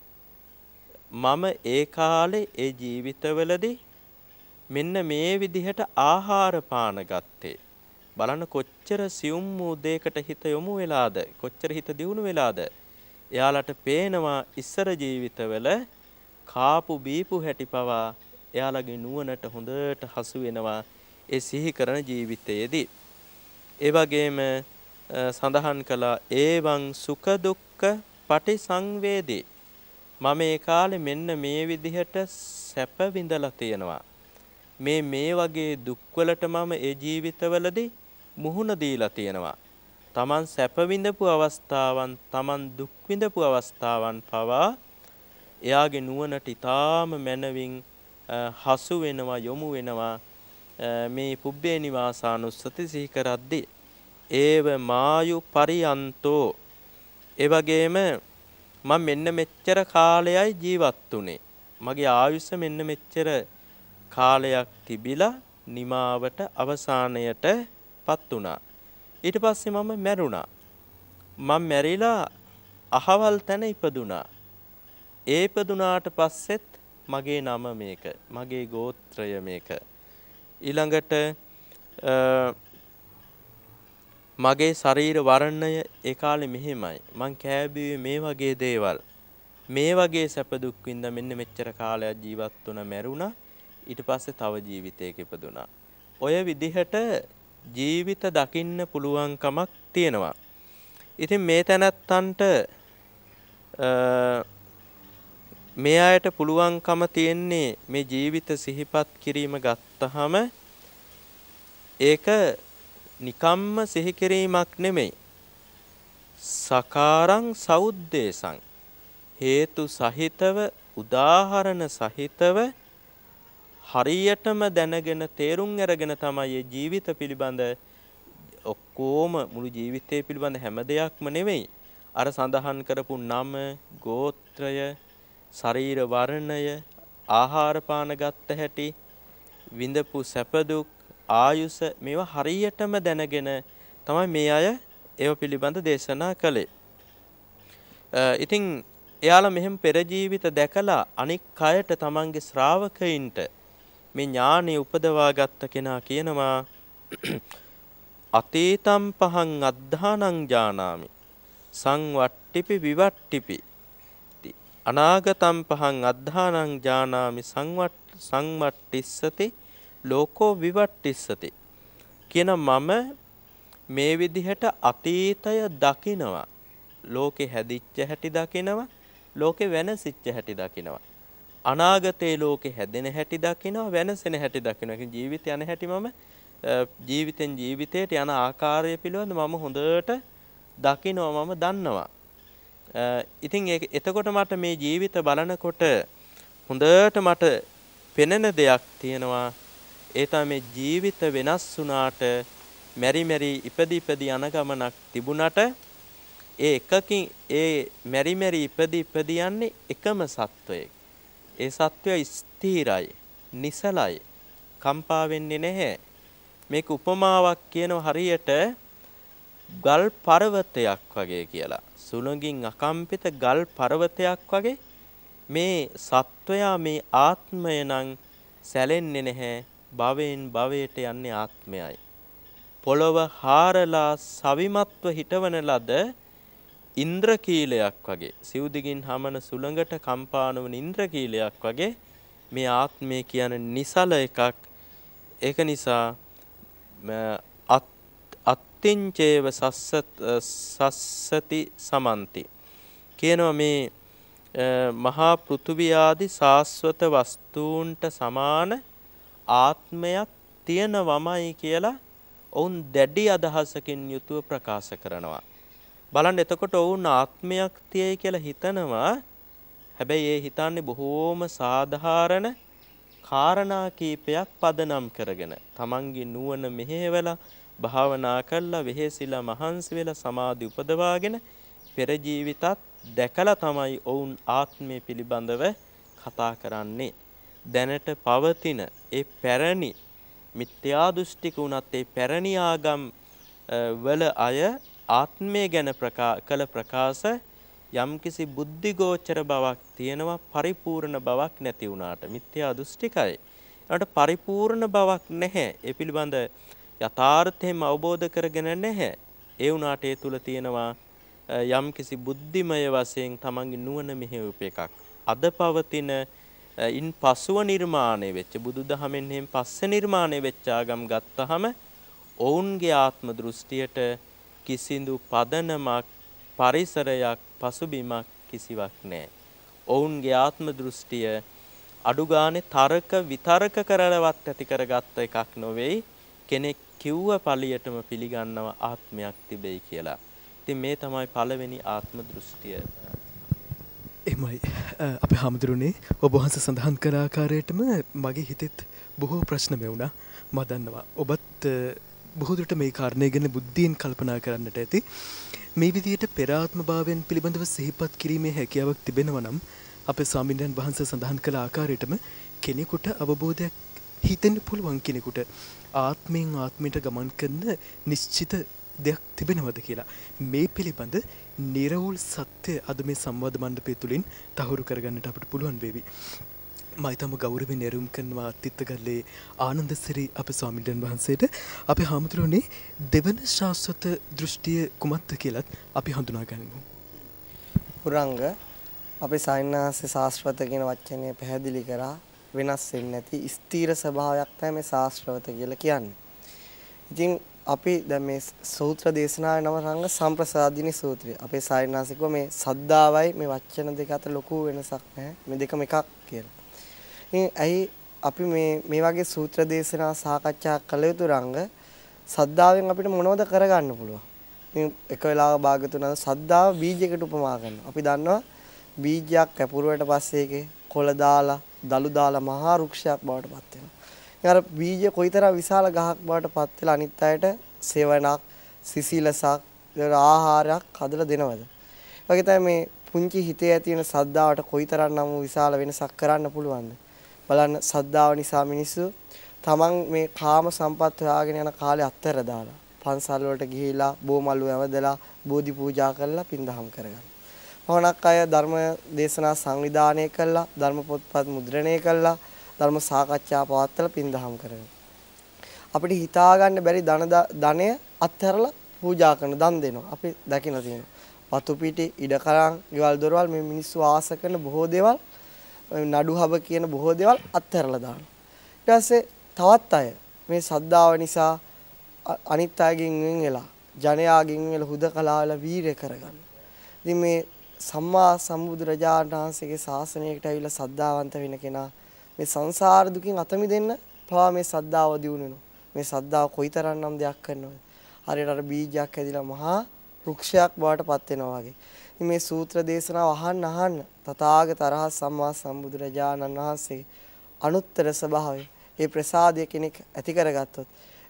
Speaker 3: මම ඒ කාලේ ඒ ජීවිතවලදී මෙන්න මේ විදිහට ආහාර පාන ගත්තේ. බලන්න කොච්චර සියුම් වූ දෙයකට හිත යොමු වෙලාද? කොච්චර හිත දියුණු වෙලාද? එයාලට පේනවා ඉස්සර ජීවිතවල කාපු බීපු හැටි පවා එයාලගේ නුවණට හොඳට හසු වෙනවා ඒ සිහි කරන ජීවිතයේදී. ඒ වගේම සඳහන් කළා ඒවං සුඛ දුක්ඛ පටිසංවේදී මම ඒ කාලේ මෙන්න මේ විදිහට සැප විඳලා තියෙනවා. මේ මේ වගේ දුක්වලට මම ඒ ජීවිතවලදී මුහුණ දීලා තියෙනවා. Taman සැප විඳපු අවස්ථාවන්, Taman දුක් විඳපු අවස්ථාවන් පවා එයාගේ නුවණට ඊටාම මනවින් හසු වෙනවා යොමු වෙනවා. මේ පුබ්බේ නිවාසානුස්සති සිහි කරද්දී ඒව මායු පරියන්තෝ. ඒ වගේම මම මෙන්න මෙච්චර කාලයයි ජීවත් උනේ මගේ ආයුෂ මෙන්න මෙච්චර කාලයක් තිබිලා නිමාවට අවසානයටපත් වුණා. ඊට පස්සේ මම මැරුණා. මම මැරිලා අහවල් තැන ඉපදුනා ඒ ඉපදුනාට පස්සෙත් මගේ නම මේක. මගේ ගෝත්‍රය මේක. ඊළඟට මගේ ශරීර වර්ණය ඒ කාලේ මෙහෙමයි. මං කෑබුවේ මේ වගේ දේවල්. මේ වගේ සැප දුක් විඳ මෙන්න මෙච්චර කාලයක් ජීවත් වුණා මැරුණා. ඊට පස්සේ තව ජීවිතයක ඉපදුනා. ඔය විදිහට ජීවිත දකින්න පුළුවන්කමක් තියෙනවා. ඉතින් මේ තැනත්තන්ට මේ අයට පුළුවන්කම තියෙන්නේ මේ ජීවිත සිහිපත් කිරීම ගත්තහම ඒක නිකම්ම සිහි කිරීමක් නෙමෙයි. සකාරං සෞද්දේශං හේතු සහිතව උදාහරණ සහිතව හරියටම දැනගෙන තේරුම් අරගෙන තමයි මේ ජීවිත පිළිබඳ ඔක්කොම මුළු ජීවිතය පිළිබඳ හැම දෙයක්ම නෙවෙයි අර සඳහන් කරපු නම ගෝත්‍රය ශරීර වර්ණය ආහාර පාන ගත්ත හැටි විඳපු සැප දුක් ආයුෂ මේවා හරියටම දැනගෙන තමයි මේ අය ඒව පිළිබඳ දේශනා කළේ. ඉතින් එයාලා මෙහෙම පෙර ජීවිත දැකලා අනික් අයට තමන්ගේ ශ්‍රාවකයින්ට මේ ඥානෙ උපදවා ගත්ත කෙනා කියනවා [CLEARS THROAT] අතීතම් පහන් අද්ධානං ජානාමි සංවට්ටිපි විවට්ටිපි අනාගතම් පහන් අද්ධානං ජානාමි සංවත් සංවට්ටිස්සති ලෝකෝ විවට්ටිස්සති. කියන මම මේ විදිහට අතීතය දකිනවා. ලෝකේ හැදිච්ච හැටි දකිනවා ලෝකේ වෙනසිච්ච හැටි දකිනවා. අනාගතේ ලෝකේ හැදෙන හැටි දකිනවා වෙනසෙන හැටි දකිනවා. ජීවිත යන හැටි මම ජීවිතෙන් ජීවිතයට යන ආකාරය පිළිබඳ මම හොඳට දකිනවා මම දන්නවා. ඉතින් එතකොට මට මේ ජීවිත බලනකොට හොඳට මට පෙනෙන දෙයක් තියෙනවා. ඒ තමයි ජීවිත වෙනස් වුණාට මෙරි මෙරි ඉපදි ඉපදි යන ගමනක් තිබුණට ඒ එකකින් ඒ මෙරි මෙරි ඉපදි ඉපදි යන්නේ එකම සත්වයෙක්. ඒ සත්වය ස්ථිරයි, නිසලයි, කම්පා වෙන්නේ නැහැ. මේක උපමාවක් කියනවා හරියට ගල් පර්වතයක් වගේ කියලා. සුළඟින් අකම්පිත ගල් පර්වතයක් වගේ මේ සත්වයා මේ ආත්මය නම් සැලෙන්නේ නැහැ භවෙන් භවයට යන්නේ ආත්මයයි. පොළව හාරලා සවිමත්ව හිටවන ලද ඉන්ද්‍රකීලයක් වගේ සිව්දිගින් හමන සුළඟට කම්පාන වන ඉන්ද්‍රකීලයක් වගේ මේ ආත්මය කියන නිසල එකක් ඒක නිසා අත්තිංචේව සස්සති සමන්ති කියනවා මේ මහා පෘථුවිය ආදී සාස්වත වස්තුන්ට සමාන ආත්මයක් තියෙනවමයි කියලා ඔවුන් දැඩි අදහසකින් යුතුව ප්‍රකාශ කරනවා. බලන්න එතකොට ඔවුන් ආත්මයක් තියෙයි කියලා හිතනවා. හැබැයි ඒ හිතන්නේ බොහෝම සාධාරණ කාරණා කීපයක් පදනම් කරගෙන තමන්ගේ නුවණ මෙහෙवला භාවනා කළා වෙහෙසිලා මහන්සි වෙලා සමාධි උපදවාගෙන පෙර ජීවිතත් දැකලා තමයි ඔවුන් ආත්මය පිළිබඳව කතා කරන්නේ. දැනට පවතින ඒ පැරණි මිත්‍යා දෘෂ්ටික උනත් ඒ පැරණි ආගම් වල අය ආත්මය ගැන කළ ප්‍රකාශ යම්කිසි බුද්ධිගෝචර බවක් තියෙනවා පරිපූර්ණ බවක් නැති වුණාට මිත්‍යා දෘෂ්ටිකයි. ඒකට පරිපූර්ණ බවක් නැහැ. ඒ පිළිබඳ යථාර්ථයෙන්ම අවබෝධ කරගෙන නැහැ. ඒ වුණාට ඒ තුල තියෙනවා යම්කිසි බුද්ධිමය වශයෙන් තමන්ගේ නුවණ මෙහෙවප එකක්. අද පවතින ඉන් පසුව නිර්මාණය වෙච්ච බුදුදහමෙන් එහෙන් පස්සේ නිර්මාණය වෙච්ච ආගම් ගත්තහම ඔවුන්ගේ ආත්ම දෘෂ්ටියට කිසිදු පදනමක් පරිසරයක් පසුබිමක් කිසිවක් නැහැ. ඔවුන්ගේ ආත්ම දෘෂ්ටිය අඩුගානේ තරක විතරක කරලවත් ඇති කරගත්ත එකක් නොවේයි කෙනෙක් කිව්ව පළියටම පිළිගන්නව ආත්මයක් තිබෙයි කියලා. ඉතින් මේ තමයි පළවෙනි ආත්ම දෘෂ්ටිය.
Speaker 1: එමයි අප හාමුදුරුණේ ඔබ වහන්ස සඳහන් කර ආකාරයටම මගේ හිතෙත් බොහෝ ප්‍රශ්න මෙවුණා මදන්නවා. ඔබත් බොහෝදුරට මේ කාරණය ගැන බුද්ධීන් කල්පනා කරන්නට ඇති. මේ විදියට පෙරාත්ම භාවයන් පිළිබඳව සිහිපත් කිරීමේ හැකියාවක් තිබෙනව නම් අප ස්වාමින්යන් වහන්ස සඳහන් කළ ආකාරයටම කෙනෙකුට අවබෝධයක් හිතෙන්න්න පුළුවන් කෙනෙකුට ආත්මයෙන් ආත්මයට ගමන් කරන්න නිශ්චිත දෙයක් තිබෙනවද කියලා. මේ පිළිබඳ නිරවුල් සත්‍යය අද මේ සම්වාධ මණ්ඩපය තුළින් තහුරු කරගන්නට අපට පුළුවන් වේවි. මයිතම ගෞරවෙන් නැරුම් කරනවා අත්තිත්තගල්ලේ ආනන්දසිරි අප ස්වාමිඩන් වහන්සේට අපි හාමුදුරුවනේ දෙවන ශාස්වත දෘෂ්ටිය කුමත්ත කියලත් අපි හඳුනාගන්නමු.
Speaker 2: පුරංග අපි සයින්නාසේ ශාස්ත්‍රවත කියන වච්චනය පැහැදිලි කරා වෙනස් වෙන්නේ නැති ස්ථීර ස්වභාවයක් තමයි මේ ශාස්ත්‍රවත කියලා කියන්නේ. ඉතින් අපි දැන් මේ සූත්‍ර දේශනාවේ නම රංග සම්ප්‍රසාදිනී සූත්‍රය. අපේ සායනාසිකව මේ සද්දාවයි මේ වචන දෙක අතර ලොකු වෙනසක් නැහැ. මේ දෙකම එකක් කියලා. ඉතින් ඇයි අපි මේ මේ වගේ සූත්‍ර දේශනා සාකච්ඡා කළ යුතු රංග සද්දාවෙන් අපිට මොනවද කරගන්න පුළුවන්? ඉතින් එක වෙලාවක භාගතුන සද්දාව බීජයකට උපමා කරනවා. අපි දන්නවා බීජයක් කැපුරුවට පස්සේ ඒකේ කොළ දාලා, දළු දාලා මහා වෘක්ෂයක් බවට පත් වෙනවා. අර බීජ කොයිතරම් විශාල ගහක් බවට පත් වෙලා අනිත් අයට සෙවණක් සිසිලසක් ආහාරයක් හදලා දෙනවද? වගේ තමයි මේ පුංචි හිතේ ඇති වෙන සද්දාවට කොයිතරම් නම් විශාල වෙනසක් කරන්න පුළුවන්ද? බලන්න සද්දාව නිසා මිනිස්සු තමන් මේ කාම සම්පත් හොයාගෙන යන කාලේ අත්තර දාලා පන්සල් වලට ගිහිලා බෝමල්ලු ඇවදලා බෝධි පූජා කරලා පින්දහම් කරගන්න. මොනක් අය ධර්ම දේශනා සංවිධානය කළා ධර්ම පොත්පත් මුද්‍රණය කළා ධර්ම සාකච්ඡා පවත්වලා පින්දහම් කරනවා. අපිට හිතා ගන්න බැරි ධන ධනය අත්හැරලා පූජා කරන දන් දෙනවා. අපි දකින්න තියෙනවා. වතු පිටි ඉඩකරන් ගෙවල් දොරවල් මේ මිනිස්සු ආස කරන බොහෝ දේවල් නඩු හබ කියන බොහෝ දේවල් අත්හැරලා දානවා. ඊට පස්සේ තවත් අය මේ සද්දාව නිසා අනිත් අයගෙන් වෙන් වෙලා ජනයාගෙන් වෙලා හුදකලා වෙලා වීරය කරගන්න. ඉතින් මේ සම්මා සම්බුදු රජාණන් වහන්සේගේ ශාසනයකට ඇවිල්ලා සද්ධාවන්ත වෙන කෙනා මේ සංසාර දුකින් අත මිදෙන්න පවා මේ සද්ධාව දියුණු වෙනවා. මේ සද්ධාව කොයිතරම්නම් දෙයක් කරනවද? හරියට අර බීජයක් ඇදිලා මහා වෘක්ෂයක් බවට පත් වෙනවා වගේ. මේ සූත්‍ර දේශනාව අහන්න අහන්න තථාගත අරහත් සම්මා සම්බුදුරජාණන් වහන්සේගේ අනුත්තර ස්වභාවය ඒ ප්‍රසාදය කෙනෙක් ඇති කරගත්තොත්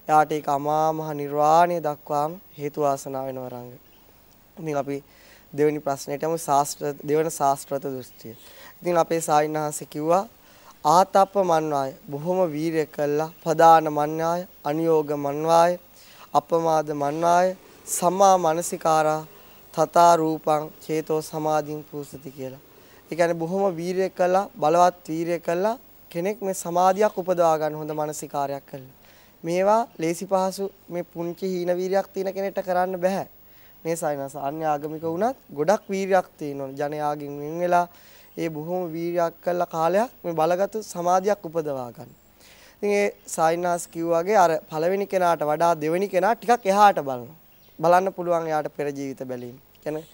Speaker 2: එයාට ඒක අමා මහ නිර්වාණය දක්වාම හේතු වාසනා වෙනවා රංග. ඉතින් අපි දෙවෙනි ප්‍රශ්නෙට යමු ශාස්ත්‍ර දෙවන ශාස්ත්‍රත දෘෂ්ටිය. ඉතින් අපේ සාවින්හන්සේ කිව්වා ආතප්ප මන්වාය බොහොම වීරය කළා ප්‍රදාන මන්වාය අනියෝග මන්වාය අපමාද මන්වාය සම්මා මානසිකාරා තථා රූපං චේතෝ සමාධින් පූසති කියලා. ඒ කියන්නේ බොහොම වීරය කළා බලවත් වීරය කළා කෙනෙක් මේ සමාධියක් උපදවා ගන්න හොඳ මානසිකාරයක් කළා. මේවා ලේසි පහසු මේ පුංචි හීන වීරයක් තියෙන කෙනෙක්ට කරන්න බෑ. මේ සයිනස අන්‍ය ආගමික වුණත් ගොඩක් වීරයක් තියෙනවා. ජනයාගෙන් වෙන් වෙලා ඒ බොහොම වීරයක් කළ කාලයක් මේ බලගත් සමාධියක් උපදවා ගන්න. ඉතින් ඒ සයිනාස් කිව්වාගේ අර පළවෙනි කෙනාට වඩා දෙවෙනි කෙනා ටිකක් එහාට බලනවා. බලන්න පුළුවන් එයාට පෙර ජීවිත බැලීම. කියන්නේ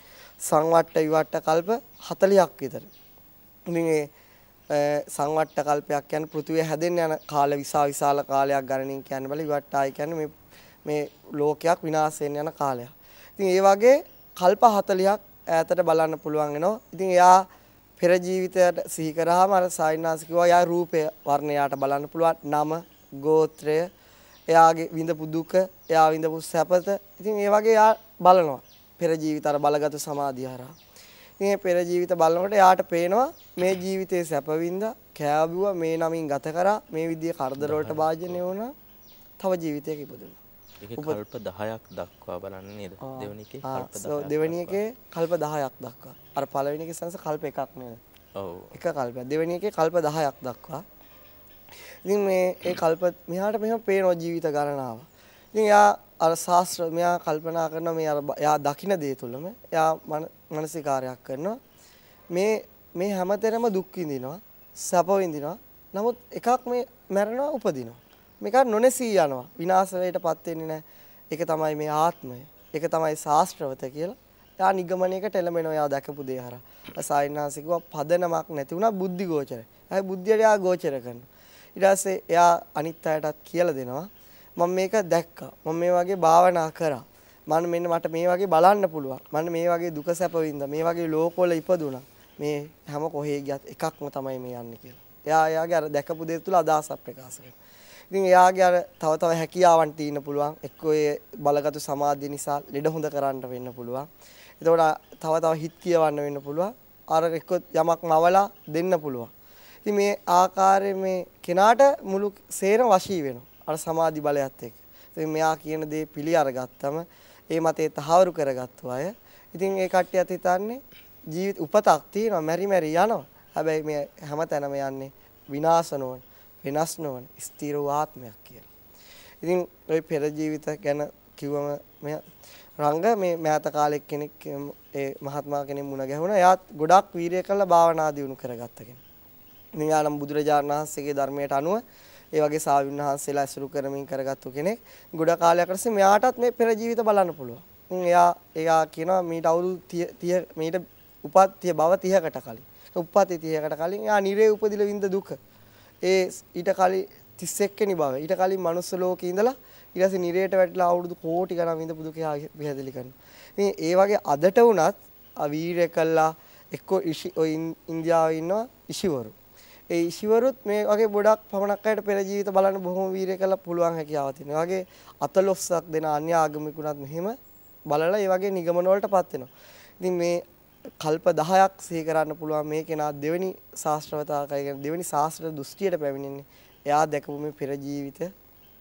Speaker 2: සංවට්ට විවට්ට කල්ප 40ක් විතර. ඉතින් ඒ සංවට්ට කල්පයක් කියන්නේ පෘථිවිය හැදෙන්න යන කාල විසා විශාල කාලයක් ගණනින් කියන්නේ බල විවට්ටායි කියන්නේ මේ මේ ලෝකයක් විනාශ වෙන්න යන කාලයක්. ඉතින් ඒ වගේ කල්ප 40ක් ඈතට බලන්න පුළුවන් වෙනවා. ඉතින් එයා පෙර ජීවිතයට සිහි කරාම අර සායිනාස් කිව්වා යා රූපය වර්ණය යාට බලන්න පුළුවන්. නම ගෝත්‍රය එයාගේ විඳපු දුක එයා විඳපු සැපත. ඉතින් ඒ වගේ යා බලනවා. පෙර ජීවිත අර බලගත් සමාධිය හරහා. ඉතින් මේ පෙර ජීවිත බලනකොට එයාට පේනවා මේ ජීවිතේ සැප විඳා කෑවුවා මේ නමින් ගත කරා මේ විදිහේ කරදර වලට භාජනය වුණා. තව ජීවිතයක ඉපදුණා.
Speaker 3: ඒක කල්ප 10ක් දක්වා බලන්න නේද? දෙවෙනි එකේ කල්ප 10ක්.
Speaker 2: දෙවෙනි එකේ කල්ප 10ක් දක්වා. අර පළවෙනි එකේ සංස කල්ප එකක් නේද? එක කල්පයක්. දෙවෙනි එකේ කල්ප 10ක් දක්වා. ඉතින් මේ ඒ කල්ප මෙහාට මෙහෙම පේනවා ජීවිත ගණනාව. ඉතින් එයා අර ශාස්ත්‍ර මෙයා කල්පනා කරනවා මේ අර එයා දකින්න දේ තුලම එයා මානසිකාරයක් කරනවා. මේ මේ හැමතැනම දුක් විඳිනවා, සැප විඳිනවා. නමුත් එකක් මේ මැරෙනවා උපදිනවා. මේක නොනැසී යනවා. විනාශ වේටපත් වෙන්නේ නැහැ. ඒක තමයි මේ ආත්මය. ඒක තමයි ශාස්ත්‍රවත කියලා. යා නිගමනයකට එළඹෙනවා යා දැකපු දේ හරහා. අසයින්නාසිකව පදනමක් නැති වුණා බුද්ධි ගෝචරයි. හැබැයි බුද්ධියට යා ගෝචර කරනවා. ඊට පස්සේ එයා අනිත් අයටත් කියලා දෙනවා. මම මේක දැක්කා. මම මේ වගේ භාවනා කරා. මම මෙන්න මට මේ වගේ බලන්න පුළුවන්. මම මේ වගේ දුක සැප වින්දා. මේ වගේ ලෝකවල ඉපදුණා. මේ හැම කොහේ ගියත් එකක්ම තමයි මේ යන්නේ කියලා. එයා එයාගේ අර දැකපු දේ තුල අදහසක් ප්‍රකාශ කරනවා. ඉතින් එයාගේ අර තව තව හැකියාවන් තියෙන්න පුළුවන්. එක්කෝ ඒ බලගත් සමාධිය නිසා ලෙඩ හොඳ කරන්න වෙන්න පුළුවන්. එතකොට තව තව හිත් කියවන්න වෙන්න පුළුවන්. අර එක්කෝ යමක් මවලා දෙන්න පුළුවන්. ඉතින් මේ ආකාරයේ මේ කෙනාට මුළු සේන වශී වෙනවා. අර සමාධි බලයත් එක්ක. ඉතින් මෙයා කියන දේ පිළි අරගත්තම ඒ මතේ තහවුරු කරගත්තු අය. ඉතින් ඒ කට්ටියත් හිතන්නේ ජීවිත උපතක් තියෙනවා, මෙරි මෙරි යනවා. හැබැයි මේ හැමතැනම යන්නේ විනාශ නොවන වෙනස් නොවන ස්ථිර ආත්මයක් කියලා. ඉතින් ওই පෙර ජීවිත ගැන කිව්වම මෙය රංග මේ මෑත කාලෙක කෙනෙක් ඒ මහත්මා කෙනෙක් මුණ ගැහුණා. එයාත් ගොඩක් වීරිය කළා භාවනා දියුණු කරගත්ත කෙනෙක්. ඉතින් යානම් බුදුරජාණන් වහන්සේගේ ධර්මයට අනුව ඒ වගේ සාවින් වහන්සේලා ඇසුරු කරමින් කරගත්තු කෙනෙක්. ගොඩ කාලයක් පස්සේ මෙයාටත් මේ පෙර ජීවිත බලන්න පුළුවන්. ඉතින් එයා එයා කියනවා මීට අවුරුදු 30 මීට උපත්තිය බව 30කට කලින්. උප්පත්ති 30කට කලින් එයා නිරේ උපදිල විඳ දුක. ඒ ඊට කලින් 31 වෙනි බව. ඊට කලින් මනුස්ස ලෝකේ ඉඳලා ඊට පස්සේ නිරේට වැටිලා අවුරුදු කෝටි ගණන් විඳපු දුක පැහැදිලි කරනවා. ඉතින් ඒ වගේ අදට වුණත් අවීරය කළා එක්ක ඔය ඉන්දියාවේ ඉන්නවා ඉෂිවරු. ඒ ඉෂිවරුත් මේ වගේ ගොඩක් පමණක් අයට පෙර ජීවිත බලන්න බොහොම වීරය කළා පුළුවන් හැකියාවක් තියෙනවා. වගේ අතලොස්සක් දෙන අන්‍ය ආගමිකුණත් මෙහෙම බලලා ඒ වගේ නිගමන වලටපත් වෙනවා. ඉතින් මේ කල්ප 10ක් සිහි කරන්න පුළුවන් මේ කෙනා දෙවෙනි ශාස්ත්‍රවතාවකයි කියන දෙවෙනි ශාස්ත්‍ර දෘෂ්ටියට පැමිණෙන්නේ. එයා දැකපු මේ පෙර ජීවිත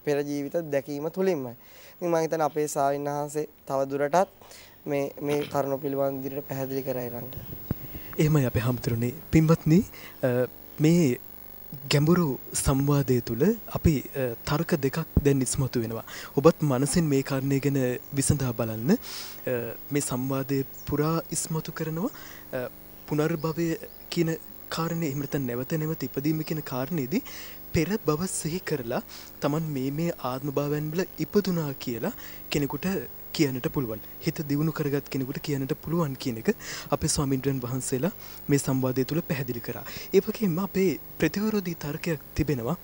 Speaker 2: පෙර ජීවිත දැකීම තුලින්මයි. ඉතින් මම හිතන්නේ අපේ සාවින්හන්සේ තව දුරටත් මේ මේ කරුණ පිළිබඳ විදිහට පැහැදිලි කරයි රන්ට.
Speaker 1: එහෙමයි අපේ හැමතුරුනේ පින්වත්නි මේ ගැඹුරු සංවාදය තුළ අපි තර්ක දෙකක් දැන් ඉස්මතු වෙනවා. ඔබත් මනසින් මේ කාරණය ගැන විසඳා බලන්න මේ සංවාදය පුරා ඉස්මතු කරනවා පුනර්භවය කියන කාරණය එහෙමත නැවත නැවත ඉපදීම කියන කාරණයේදී පෙර බව සිහි කරලා තමන් මේ මේ ආත්ම භාවයන් වල ඉපදුනා කියලා කෙනෙකුට කියන්නට පුළුවන් හිත දියුණු කරගත් කෙනෙකුට කියන්නට පුළුවන් කියන එක අපේ ස්වාමින්ද්‍රයන් වහන්සේලා මේ සංවාදය තුළ පැහැදිලි කරා. ඒ වගේම අපේ ප්‍රතිවිරෝධී තර්කයක් තිබෙනවා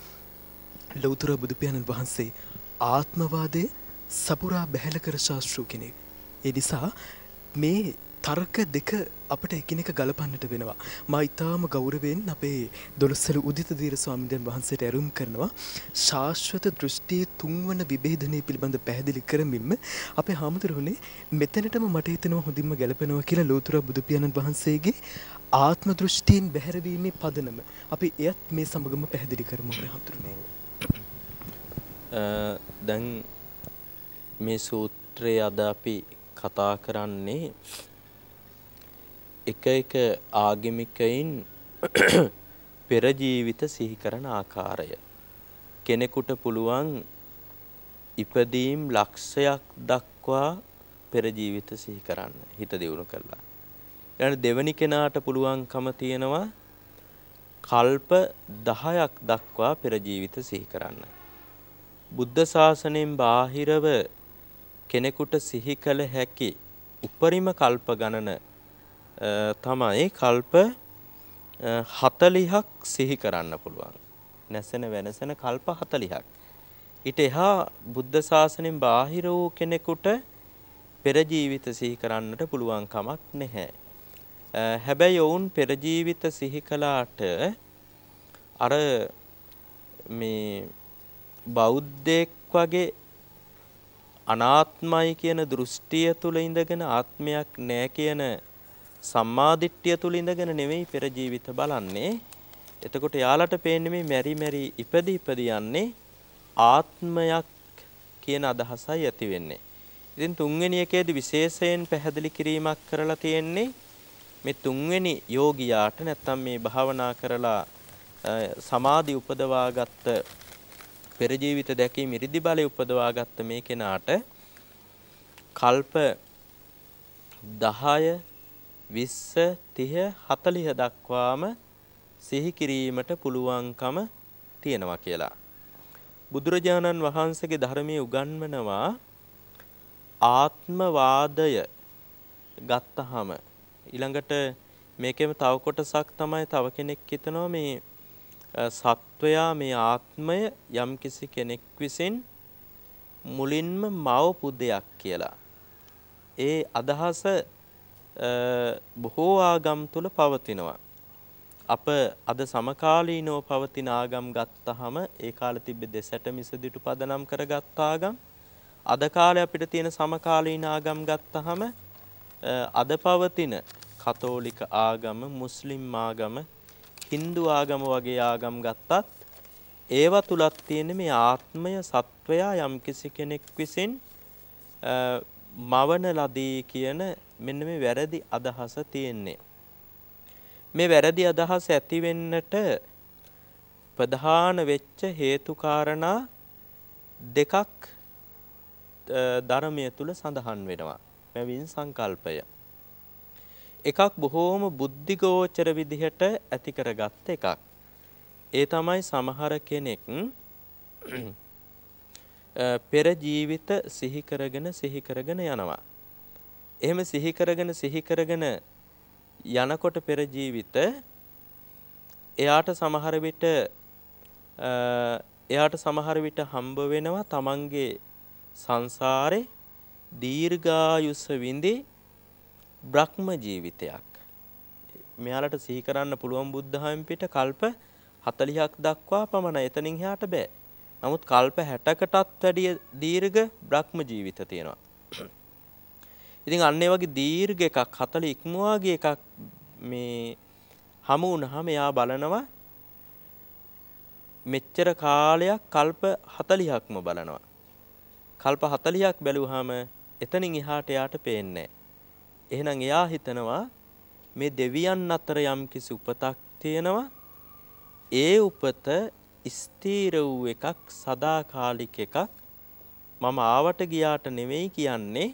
Speaker 1: ලෞතර බුදුපියාණන් වහන්සේ ආත්මවාදය සපුරා බැහැල කර ශාස්ත්‍රූ කෙනෙක්. ඒ නිසා මේ තර්ක දෙක අපට එකිනෙක ගලපන්නට වෙනවා. මා ඉතාම ගෞරවයෙන් අපේ දොළොස්සල උදිත දීර ස්වාමින්දයන් වහන්සේට ඇරුම් කරනවා ශාශ්වත දෘෂ්ටියේ තුන්වන විභේදනය පිළිබඳ පැහැදිලි කරමින්ම අපේ හාමුදුරුවනේ මෙතනටම මට හිතෙනවා හොඳින්ම ගැලපෙනවා කියලා ලෝතුරා බුදුපියාණන් වහන්සේගේ ආත්ම දෘෂ්ටීන් බැහැරවීමේ පදනම අපි එයත් මේ සමගම පැහැදිලි කරමු අපේ හාමුදුරුවනේ.
Speaker 3: දැන් මේ සූත්‍රයේ අද අපි කතා කරන්නේ එක එක ආගමිකයින් [COUGHS] පෙර ජීවිත සිහි කරන ආකාරය කෙනෙකුට පුළුවන් ඉපදීම් ලක්ෂයක් දක්වා පෙර ජීවිත සිහි කරන්න හිත දියුණු කරලා. ඊළඟ දෙවනි කෙනාට පුළුවන්කම තියෙනවා කල්ප 10ක් දක්වා පෙර ජීවිත සිහි කරන්න. බුද්ධ ශාසනයෙන් බාහිරව කෙනෙකුට සිහි කළ හැකි උපරිම කල්ප ගණන තමයි කල්ප 40ක් සිහි කරන්න පුළුවන්. නැසෙන වෙනසෙන කල්ප 40ක්. ඊට එහා බුද්ධ ශාසනයෙන් බාහිර වූ කෙනෙකුට පෙර ජීවිත සිහි කරන්නට පුළුවන් කමක් නැහැ. හැබැයි ඔවුන් පෙර ජීවිත සිහි කළාට අර මේ බෞද්ධෙක් වගේ අනාත්මයි කියන දෘෂ්ටිය තුල ඉඳගෙන ආත්මයක් නැහැ කියන සම්මාදිට්ඨිය තුල ඉඳගෙන නෙවෙයි පෙර ජීවිත බලන්නේ. එතකොට යාලට පේන්නේ මේ මෙරි මෙරි ඉපදි ඉපදි යන්නේ ආත්මයක් කියන අදහසයි ඇති වෙන්නේ. ඉතින් තුන්වෙනි එකේදී විශේෂයෙන් පැහැදිලි කිරීමක් කරලා තියෙන්නේ මේ තුන්වෙනි යෝගියාට නැත්තම් මේ භාවනා කරලා සමාධි උපදවාගත්ත පෙර ජීවිත දැකීම ඉරිදි බලය උපදවාගත්ත මේ කෙනාට කල්ප 10 20 30 40 දක්වාම සිහි කිරීමට පුළුවන්කම තියෙනවා කියලා. බුදුරජාණන් වහන්සේගේ ධර්මයේ උගන්වනවා ආත්මවාදය ගත්තහම ඊළඟට මේකෙම තව කොටසක් තමයි තව කෙනෙක් හිතනවා මේ සත්වයා මේ ආත්මය යම්කිසි කෙනෙක් විසින් මුලින්ම මවපු දෙයක් කියලා. ඒ අදහස බොහෝ ආගම් තුල පවතිනවා. අප අද සමකාලීනව පවතින ආගම් ගත්තහම ඒ කාලේ තිබ්බ දෙසට මිසදිටු පදනම් කරගත් ආගම් අද කාලේ අපිට තියෙන සමකාලීන ආගම් ගත්තහම අද පවතින කතෝලික ආගම මුස්ලිම් ආගම Hindu ආගම වගේ ආගම් ගත්තත් ඒවා තුලත් තියෙන මේ ආත්මය සත්වයා යම්කිසි කෙනෙක් විසින් මවන ලදී කියන මෙන්න මේ වැරදි අදහස තියෙන්නේ. මේ වැරදි අදහස ඇති වෙන්නට ප්‍රධාන වෙච්ච හේතු කාරණා දෙකක් ධර්මයේ තුල සඳහන් වෙනවා. මෙවින් සංකල්පය. එකක් බොහෝම බුද්ධිගෝචර විදිහට ඇති කරගත්ත එකක්. ඒ තමයි සමහර කෙනෙක් [CLEARS THROAT] පෙර ජීවිත සිහි කරගෙන සිහි කරගෙන යනවා. එහෙම සිහි කරගෙන සිහි කරගෙන යනකොට පෙර ජීවිත එයාට සමහර විට එයාට සමහර විට හම්බ වෙනවා තමන්ගේ සංසාරේ දීර්ඝායුෂ විඳි බ්‍රහ්ම ජීවිතයක්. මෙයාලට සිහි කරන්න පුළුවන් බුද්ධහම පිට කල්ප 40ක් දක්වා පමණ එතනින් එහාට බෑ. නමුත් කල්ප 60කටත් වැඩිය දීර්ඝ බ්‍රහ්ම ජීවිත තියෙනවා. ඉතින් අන්න ඒ වගේ දීර්ඝ එකක් 40 ඉක්මවා ගිය එකක් මේ හමු වුණාම එයා බලනවා මෙච්චර කාලයක් කල්ප 40ක්ම බලනවා. කල්ප 40ක් බැලුවාම එතනින් එහාට යාට පේන්නේ එහෙනම් එයා හිතනවා මේ දෙවියන් අතර යම්කිසි උපතක් තියෙනවා. ඒ උපත ස්ථීර වූ එකක් සදාකාලික එකක්. මම ආවට ගියාට නෙවෙයි කියන්නේ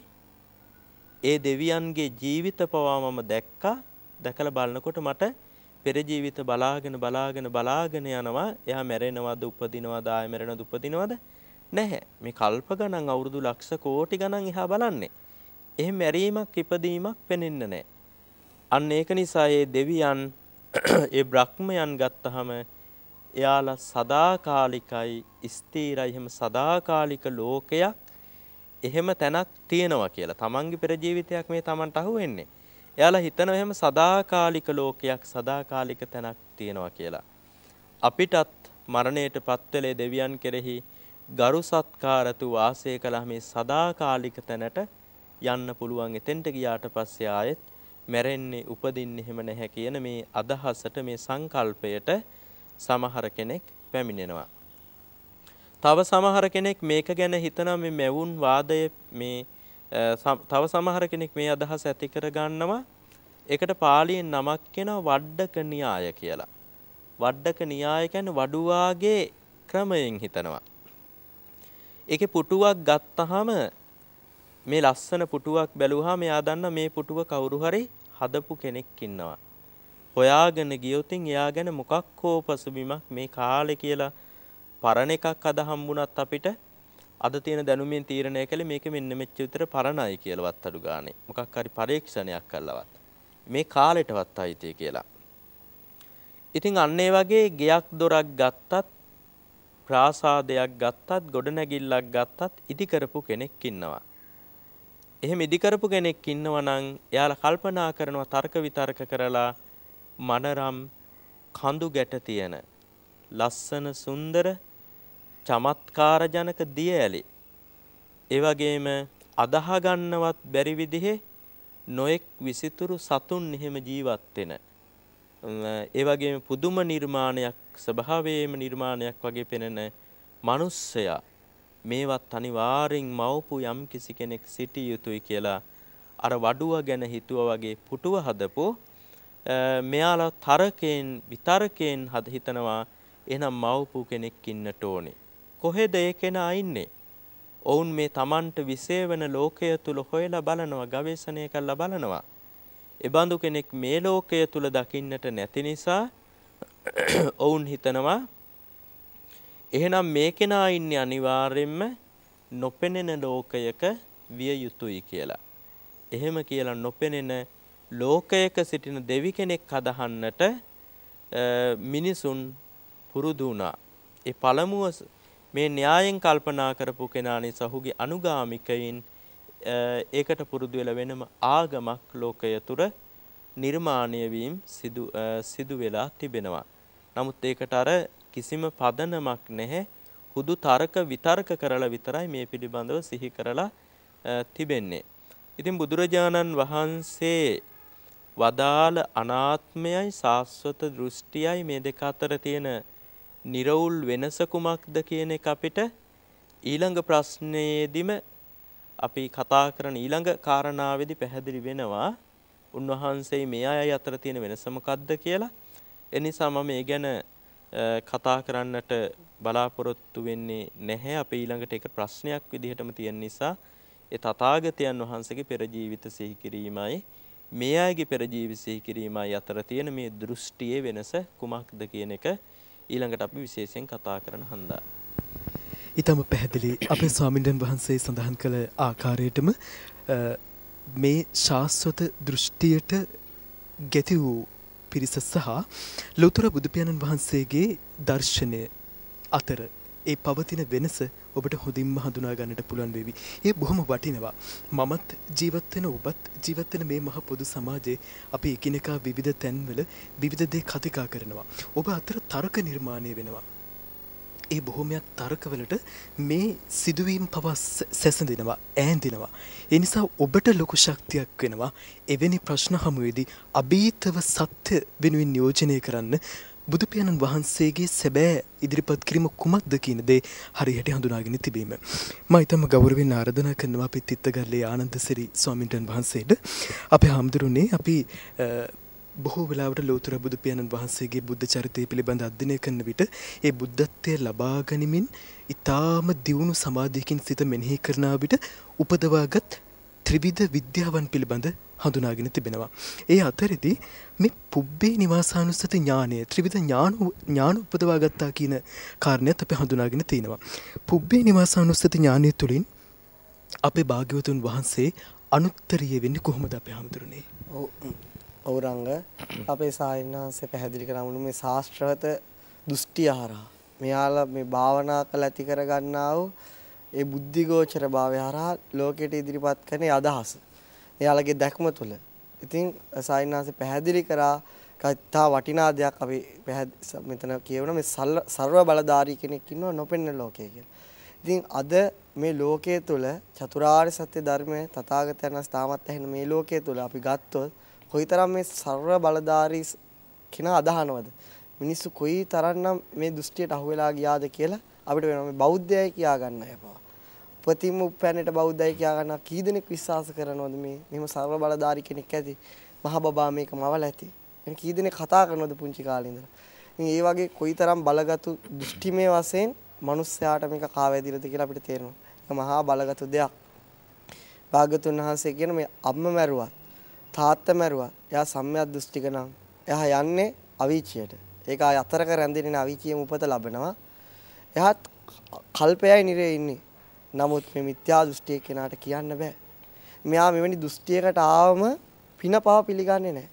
Speaker 3: ඒ දෙවියන්ගේ ජීවිත පවා මම දැක්කා. දැකලා බලනකොට මට පෙර ජීවිත බලාගෙන බලාගෙන බලාගෙන යනවා. එයා මැරෙනවද, උපදිනවද, ආය මැරෙනවද, උපදිනවද? නැහැ. මේ කල්ප ගණන් අවුරුදු ලක්ෂ කෝටි ගණන් එහා බලන්නේ. එහෙම මැරීමක් ඉපදීමක් පෙනෙන්නේ නැහැ. අන්න ඒක නිසා මේ දෙවියන් ඒ බ්‍රහ්මයන් ගත්තහම එයාලා සදාකාලිකයි ස්ථිරයි එහෙම සදාකාලික ලෝකයක් එහෙම තැනක් තියෙනවා කියලා. තමන්ගේ පෙර ජීවිතයක් මේ තමන්ට අහුවෙන්නේ. එයාලා හිතනවා එහෙම සදාකාලික ලෝකයක් සදාකාලික තැනක් තියෙනවා කියලා. අපිටත් මරණයට පත්වලේ දෙවියන් කෙරෙහි ගරු සත්කාරතු වාසය කළා මේ සදාකාලික තැනට යන්න පුළුවන් එතෙන්ට ගියාට පස්සේ ආයෙත් මැරෙන්නේ උපදින්නේ එහෙම නැහැ කියන මේ අදහසට මේ සංකල්පයට සමහර කෙනෙක් පැමිණෙනවා. තව සමහර කෙනෙක් මේක ගැන හිතනවා මේ මැවුන් වාදය මේ තව සමහර කෙනෙක් මේ අදහස ඇති කර ගන්නවා. ඒකට පාලියෙන් නමක් කියනවා වඩ්ඩක න්‍යාය කියලා. වඩ්ඩක න්‍යාය කියන්නේ වඩුවාගේ ක්‍රමයෙන් හිතනවා. ඒකේ පුටුවක් ගත්තාම මේ ලස්සන පුටුවක් බැලුවාම එයා දන්න මේ පුටුව කවුරු හරි හදපු කෙනෙක් ඉන්නවා. හොයාගෙන ගියොතින් එයා ගැන මොකක් හෝ පසුබිමක් මේ කාලේ කියලා පරණ එකක් අද හම්බුණත් අපිට අද තියෙන දැනුමින් තීරණය කළේ මේක මෙන්න මෙච්ච විතර පරණයි කියලාවත් අඩු ගානේ. මොකක් හරි පරීක්ෂණයක් කළවත්. මේ කාලෙටවත් අයිතිය කියලා. ඉතින් අන්න ඒ වගේ ගෙයක් දොරක් ගත්තත් ප්‍රාසාදයක් ගත්තත් ගොඩනැගිල්ලක් ගත්තත් ඉදි කරපු කෙනෙක් ඉන්නවා. එහෙම ඉදි කරපු කෙනෙක් ඉන්නවා නම් එයාලා කල්පනා කරනවා තර්ක විතර්ක කරලා මනරම් කඳු ගැට තියෙන ලස්සන සුන්දර චමත්කාර ජනක දිය ඇලි. ඒ වගේම අදහ ගන්නවත් බැරි විදිහේ නොඑක් විසිතුරු සතුන් එහෙම ජීවත් වෙන. ඒ වගේම පුදුම නිර්මාණයක් ස්වභාවයේම නිර්මාණයක් වගේ පෙනෙන මිනිස්සයා මේවත් අනිවාර්යෙන් මවපු යම් කිසි කෙනෙක් සිටිය යුතුයි කියලා අර වඩුව ගැන හිතුවා වගේ පුටුව හදපු මෙයාලා තරකයෙන් විතරකයෙන් හද හිතනවා එහෙනම් මවපු කෙනෙක් ඉන්නට ඕනේ කොහෙද ඒ කෙනා ඉන්නේ? ඔවුන් මේ Tamanට විසේවන ලෝකය තුල හොයලා බලනවා, ගවේෂණය කරලා බලනවා. එබඳු කෙනෙක් මේ ලෝකය තුල දකින්නට නැති නිසා [CLEARS THROAT] ඔවුන් හිතනවා එහෙනම් මේ කෙනා ඉන්නේ අනිවාර්යෙන්ම නොපෙනෙන ලෝකයක විය යුතුයි කියලා. එහෙම කියලා නොපෙනෙන ලෝකයක සිටින දෙවි කෙනෙක් හදහන්නට මිනිසුන් පුරුදු වුණා. ඒ පළමුව මේ න්‍යායෙන් කල්පනා කරපු කෙනා නිසා ඔහුගේ අනුගාමිකයින් ඒකට පුරුදු වෙලා වෙනම ආගමක් ලෝකය තුර නිර්මාණය වීම සිදු සිදු වෙලා තිබෙනවා. නමුත් ඒකට අර කිසිම පදනමක් නැහැ. හුදු තර්ක විතර්ක කරලා විතරයි මේ පිළිබඳව සිහි කරලා තිබෙන්නේ. ඉතින් බුදුරජාණන් වහන්සේ වදාළ අනාත්මයයි සාස්වත දෘෂ්ටියයි මේ දෙක අතර තියෙන නිරවුල් වෙනස කුමක්ද කියන එක අපිට ඊළඟ ප්‍රශ්නයේදීම අපි කතා කරන ඊළඟ කාරණාවේදී පැහැදිලි වෙනවා උන්වහන්සේ මේ අය අතර තියෙන වෙනස මොකක්ද කියලා. ඒ නිසා මම මේ ගැන කතා කරන්නට බලාපොරොත්තු වෙන්නේ නැහැ. අපේ ඊළඟට ඒක ප්‍රශ්නයක් විදිහටම තියෙන නිසා ඒ තථාගතයන් වහන්සේගේ පෙර ජීවිත සිහි කිරීමයි මේ අයගේ පෙර ජීවිත සිහි කිරීමයි අතර තියෙන මේ දෘෂ්ටියේ වෙනස කුමක්ද කියන එක ඊළඟට අපි විශේෂයෙන් කතා කරන හන්දා.
Speaker 1: ඉතම පැහැදිලි අපේ ස්වාමින්ඩන් වහන්සේ සඳහන් කළ ආකාරයටම මේ ශාස්වත දෘෂ්ටියට ගැති වූ පිරිස සහ ලොතුර බුදුපියාණන් වහන්සේගේ දර්ශනය අතර ඒ පවතින වෙනස ඔබට හොඳින්ම හඳුනා ගන්නට පුළුවන් වෙවි. ඒ බොහොම වටිනවා. මමත් ජීවත් වෙන ඔබත් ජීවත් වෙන මේ මහ පොදු සමාජයේ අපි එකිනෙකා විවිධ තැන්වල විවිධ දේ කතිකා කරනවා. ඔබ අතර තර්ක නිර්මාණය වෙනවා. ඒ බොහොමයක් තර්කවලට මේ සිදුවීම් පවා සැසඳෙනවා ඈන්දිනවා. ඒ නිසා ඔබට ලොකු ශක්තියක් වෙනවා එවැනි ප්‍රශ්න හමුවේදී අභීතව සත්‍ය වෙනුවෙන් නියෝජනය කරන්න බුදුපියාණන් වහන්සේගේ සැබෑ ඉදිරිපත් කිරීම කුමක්ද කියන දේ හරියට හඳුනාගෙන තිබීම. මම ඊටම ගෞරවයෙන් ආරාධනා කරනවා අපේ තිත්තගල්ලේ ආනන්දසිරි ස්වාමීන් වහන්සේට. අපේ හාමුදුරනේ අපි බොහෝ වෙලාවට ලෝතර බුදු පියාණන් වහන්සේගේ බුද්ධ චරිතය පිළිබඳ අධ්‍යයනය කරන විට ඒ බුද්ධත්වය ලබා ගනිමින් ඊටාම දියුණු සමාධියකින් සිත මෙනෙහි කරන විට උපදවාගත් ත්‍රිවිධ විද්‍යාවන් පිළිබඳ හඳුනාගෙන තිබෙනවා. ඒ අතරෙදී මේ පුබ්බේ නිවාසානුස්සති ඥානය ත්‍රිවිධ ඥාන ඥාන උපදවා ගත්තා කියන කාරණයත් අපි හඳුනාගෙන තිනවා. පුබ්බේ නිවාසානුස්සති ඥානය තුළින් අපේ භාග්‍යවතුන් වහන්සේ අනුත්තරිය වෙන්නේ කොහොමද අපේ හමුදුරනේ?
Speaker 2: ඔව් ඔවුරංග අපේ සායන්හන්සේ පැහැදිලි කරමුණු මේ ශාස්ත්‍රවත දෘෂ්ටි ආහාරා. මෙයාලා මේ භාවනා කළ ඇති කර ගන්නා වූ ඒ බුද්ධිගෝචර භාවය හරහා ලෝකයට ඉදිරිපත් කරන අදහස. එයාලගේ දැක්ම තුළ. ඉතින් සායිනාසේ පැහැදිලි කරා කතා වටිනා දෙයක් අපි මෙතන කියවන මේ සර්ව බලධාරී කෙනෙක් ඉන්නවා නොපෙනෙන ලෝකයේ කියලා. ඉතින් අද මේ ලෝකයේ තුල චතුරාර්ය සත්‍ය ධර්මය තථාගතයන් වහන්සේ තාමත් ඇහෙන මේ ලෝකයේ තුල අපි ගත්තොත් කොයිතරම් මේ සර්ව බලධාරී කෙනා අදහනවද? මිනිස්සු කොයිතරම්නම් මේ දෘෂ්ටියට අහු වෙලා ගියාද කියලා අපිට වෙනවා මේ බෞද්ධයයි කියා ගන්න එපා. උපතින්ම උපැන්නට බෞද්ධයයි කියා ගන්න කී දෙනෙක් විශ්වාස කරනවද මේ මෙහෙම සර්ව බලධාරී කෙනෙක් ඇති මහ බබා මේක මවල ඇති. එන කී දෙනෙක් කතා කරනවද පුංචි කාලේ ඉඳලා. ඉතින් ඒ වගේ කොයිතරම් බලගත්ු දෘෂ්ටිමය වශයෙන් මිනිස්යාට මේක කාවැදිරද කියලා අපිට තේරෙනවා. ඒක මහා බලගත්ු දෙයක්. භාගතුන් වහන්සේ කියන මේ අම්ම මැරුවත් තාත්තා මැරුවත් එයා සම්‍යක් දෘෂ්ටික නම් එයා යන්නේ අවීචියට. ඒක ආය අතරක රැඳෙන්නේ අවීචියම උපත ලබනවා. එයාත් කල්පයයි නිරේ ඉන්නේ. නමුත් මේ මිත්‍යා දෘෂ්ටිය කෙනාට කියන්න බෑ. මෙයා මෙවැනි දෘෂ්ටියකට ආවම පිනපාව පිළිගන්නේ නැහැ.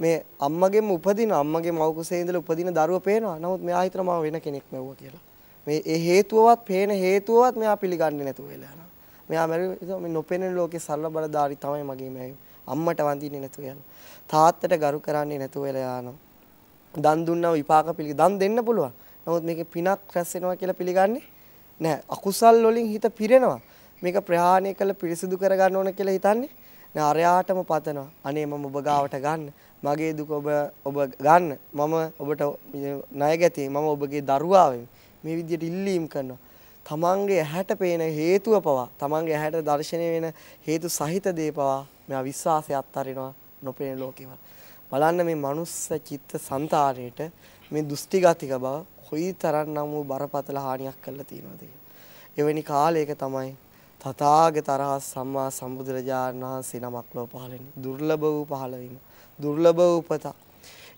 Speaker 2: මේ අම්මගෙම උපදින අම්මගේ මව් කුසේ ඉඳලා උපදින දරුව පේනවා. නමුත් මෙයා හිතනවා මම වෙන කෙනෙක් මැව්වා කියලා. මේ ඒ හේතුවවත් පේන හේතුවවත් මෙයා පිළිගන්නේ නැතුව වෙලා යනවා. මෙයා මැරුවේ මේ නොපෙනෙන ලෝකේ සරල බලධාරි තමයි මගේ මැව්වේ. අම්මට වඳින්නේ නැතුව යනවා. තාත්තට ගරු කරන්නේ නැතුව වෙලා යනවා. දන් දුන්නව විපාක පිළි දන් දෙන්න පුළුවන්. නමුත් මේකේ පිනක් රැස් වෙනවා කියලා පිළිගන්නේ නැහැ. අකුසල් වලින් හිත පිරෙනවා. මේක ප්‍රහාණය කළ පිරිසිදු කරගන්න ඕන කියලා හිතන්නේ නෑ අරයාටම පතනවා. අනේ මම ඔබ ගාවට ගන්න. මගේ දුක ඔබ ඔබ ගන්න මම ඔබට ණය ගැතියි මම ඔබගේ දරුවා මේ විදිහට ඉල්ලීම් කරනවා තමන්ගේ ඇහැට පේන හේතුව පවා තමන්ගේ ඇහැට දර්ශනය වෙන හේතු සහිත දේ පවා මෙයා විශ්වාසය අත්හරිනවා නොපෙනෙන ලෝකෙවල බලන්න මේ මනුස්ස චිත්ත සංතාරයට මේ දෘෂ්ටිගතික බව කොයි තරම්නම් වූ බරපතල හානියක් කරලා තියෙනවද එවැනි කාලයක තමයි තථාගත රහස් සම්මා සම්බුදුරජාණන් වහන්සේ නමක් ලෝ පහළ වෙන්නේ දුර්ලභ වූ පහළවීම දුර්ලභ උපතක්.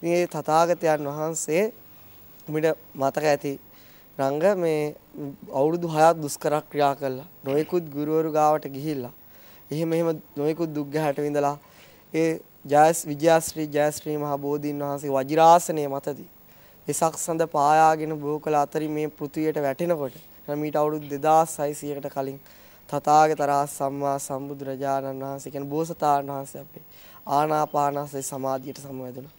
Speaker 2: මේ තථාගතයන් වහන්සේ උමිට මතක ඇති රංග මේ අවුරුදු 6ක් දුෂ්කර ක්‍රියා කළා. නොයෙකුත් ගුරුවරු ගාවට ගිහිල්ලා. එහෙම එහෙම නොයෙකුත් දුක් ගැහැට විඳලා ඒ ජයස් විජයශ්‍රී ජයශ්‍රී මහ බෝධීන් වහන්සේ වජිරාසනයේ මතදී වෙසක් සඳ පායාගෙන බොහෝ කල අතරින් මේ පෘථිවියට වැටෙනකොට මීට අවුරුදු 2600කට කලින් තථාගත රහස් සම්මා සම්බුදුරජාණන් වහන්සේ කියන බෝසතාණන් වහන්සේ අපේ ආනාපානසය සමාධියට සමවැදුණා.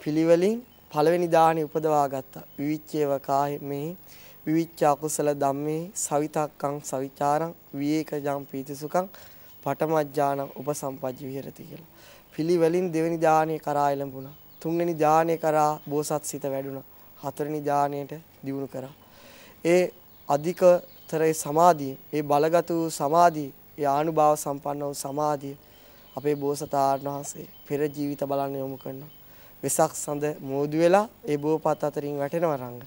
Speaker 2: පිළිවෙලින් පළවෙනි දාහනේ උපදවා ගත්තා. විවිච්ඡේව කාමේ විවිච්ඡ අකුසල ධම්මේ සවිතක්කං සවිචාරං විවේකජං පීතිසුඛං පඨමඥානං උපසම්පජ්ජ විහෙරති කියලා. පිළිවෙලින් දෙවෙනි දාහනේ කරා එළඹුණා. තුන්වෙනි දාහනේ කරා බෝසත් සිත වැඩුණා. හතරවෙනි දාහනේට දියුණු කරා. ඒ අධිකතරේ සමාධිය, ඒ බලගත් වූ සමාධිය, ඒ ආනුභාව සම්පන්න වූ සමාධිය අපේ බෝසතාණන් වහන්සේ පෙර ජීවිත බලන්න යොමු කරනවා. වෙසක් සඳ මෝදු වෙලා ඒ බෝපත් අතරින් වැටෙනවා රංග.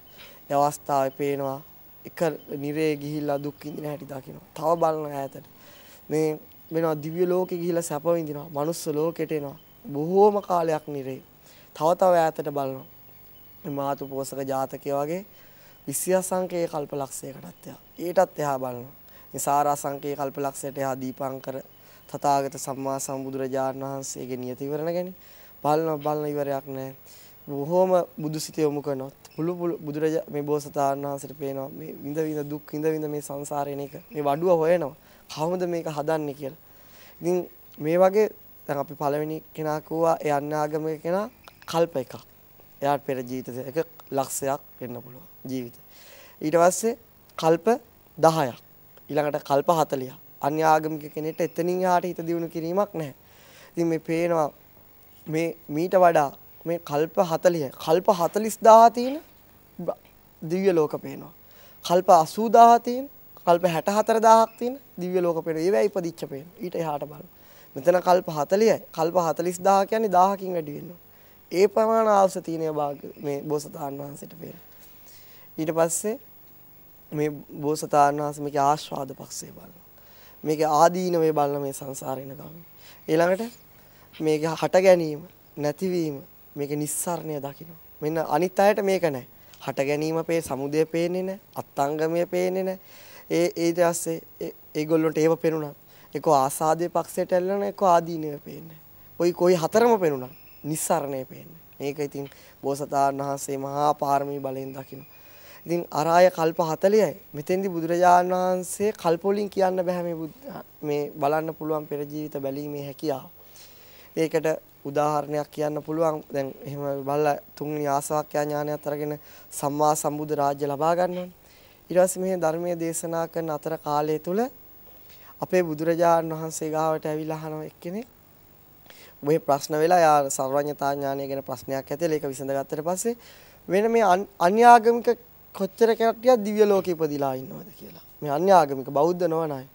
Speaker 2: ඒ අවස්ථාවේ පේනවා එක නිරේ ගිහිල්ලා දුක් විඳින හැටි දකිනවා. තව බලන ඈතට. මේ වෙනවා දිව්‍ය ලෝකෙ ගිහිල්ලා සැප විඳිනවා. මනුස්ස ලෝකෙට එනවා. බොහෝම කාලයක් නිරේ. තව තව ඈතට බලනවා. මාතු පෝසක ජාතකය වගේ විශ්‍ය සංකේ කල්පලක්ෂයකටත් එහා. ඊටත් එහා බලනවා. මේ සාරා සංකේ කල්පලක්ෂයට එහා දීපංකර තථාගත සම්මා සම්බුදුරජාණන් වහන්සේගේ නියත ඉවරණ ගැන බලන බලන ඉවරයක් නැහැ. බොහෝම බුදුසිත යොමු කරනවා. මුළු බුදුරජා මේ බෝසතාණන් වහන්සේට පේනවා මේ විඳ විඳ දුක් විඳ විඳ මේ සංසාරේන එක මේ වඩුව හොයනවා. කවමද මේක හදන්නේ කියලා. ඉතින් මේ වගේ දැන් අපි පළවෙනි කෙනා කිව්වා ඒ අන්‍යාගමික කෙනා කල්ප එකක්. එයාට පෙර ජීවිත එක ලක්ෂයක් වෙන්න පුළුවන් ජීවිත. ඊට පස්සේ කල්ප 10ක්. ඊළඟට කල්ප 40ක්. අන්‍ය ආගමික කෙනෙක්ට එතනින් එහාට හිත දියුණු කිරීමක් නැහැ. ඉතින් මේ පේනවා මේ මීට වඩා මේ කල්ප 40 කල්ප 40000 තියෙන දිව්‍ය ලෝක පේනවා. කල්ප 80000 තියෙන කල්ප 64000ක් තියෙන දිව්‍ය ලෝක පේනවා. ඒවැ ඉපදිච්ච පේනවා. ඊට එහාට බලන්න. මෙතන කල්ප 40යි. කල්ප 40000 කියන්නේ 1000කින් වැඩි වෙනවා. ඒ ප්‍රමාණ ආවස තියෙන භාග මේ බෝසතාණන් වහන්සේට පේනවා. ඊට පස්සේ මේ බෝසතාණන් වහන්සේ මේකේ ආස්වාද පක්ෂය බලනවා. මේක ආදීනවේ බලන මේ සංසාරේන ගමන. ඊළඟට මේක හට ගැනීම, නැතිවීම, මේක නිස්සාරණය දකින්න. මෙන්න අනිත් අයට මේක නැහැ. හට ගැනීම පේ සමුදය පේන්නේ නැහැ, අත්ංගමය පේන්නේ නැහැ. ඒ ඊට පස්සේ ඒගොල්ලන්ට ඒව පේනුණා. ඒක ආසාදයේ පක්ෂයට ඇල්ලන ඒක ආදීනවේ පේන්නේ. ওই කොයි හතරම පේනුණා. නිස්සාරණය පේන්නේ. මේක ඉතින් බෝසතාණන් වහන්සේ මහා පාරමී බලෙන් දකින්න. ඉතින් අරාය කල්ප 40යි. මෙතෙන්දි බුදුරජාණන් වහන්සේ කල්ප වලින් කියන්න බෑ මේ මේ බලන්න පුළුවන් පෙර ජීවිත බැලීමේ හැකියාව. ඒකට උදාහරණයක් කියන්න පුළුවන්. දැන් එහෙම බලලා තුන්වෙනි ආසවාක්ඛ්‍යා ඥානයත් අරගෙන සම්මා සම්බුද්ධ රාජ්‍ය ලබා ගන්නවනේ. ඊට පස්සේ මේ ධර්මයේ දේශනා කරන අතර කාලය තුල අපේ බුදුරජාණන් වහන්සේ ගාවට ඇවිල්ලා අහන එක්කෙනෙක් මේ ප්‍රශ්න වෙලා යා සර්වඥතා ඥානය ගැන ප්‍රශ්නයක් ඇතිලා ඒක විසඳගත්තට පස්සේ වෙන මේ අන්‍යාගමික කොච්චර කට්ටියක් දිව්‍ය ලෝකෙ ඉපදිලා ඉන්නවද කියලා. මේ අන්‍යාගමික බෞද්ධ නොවන අය.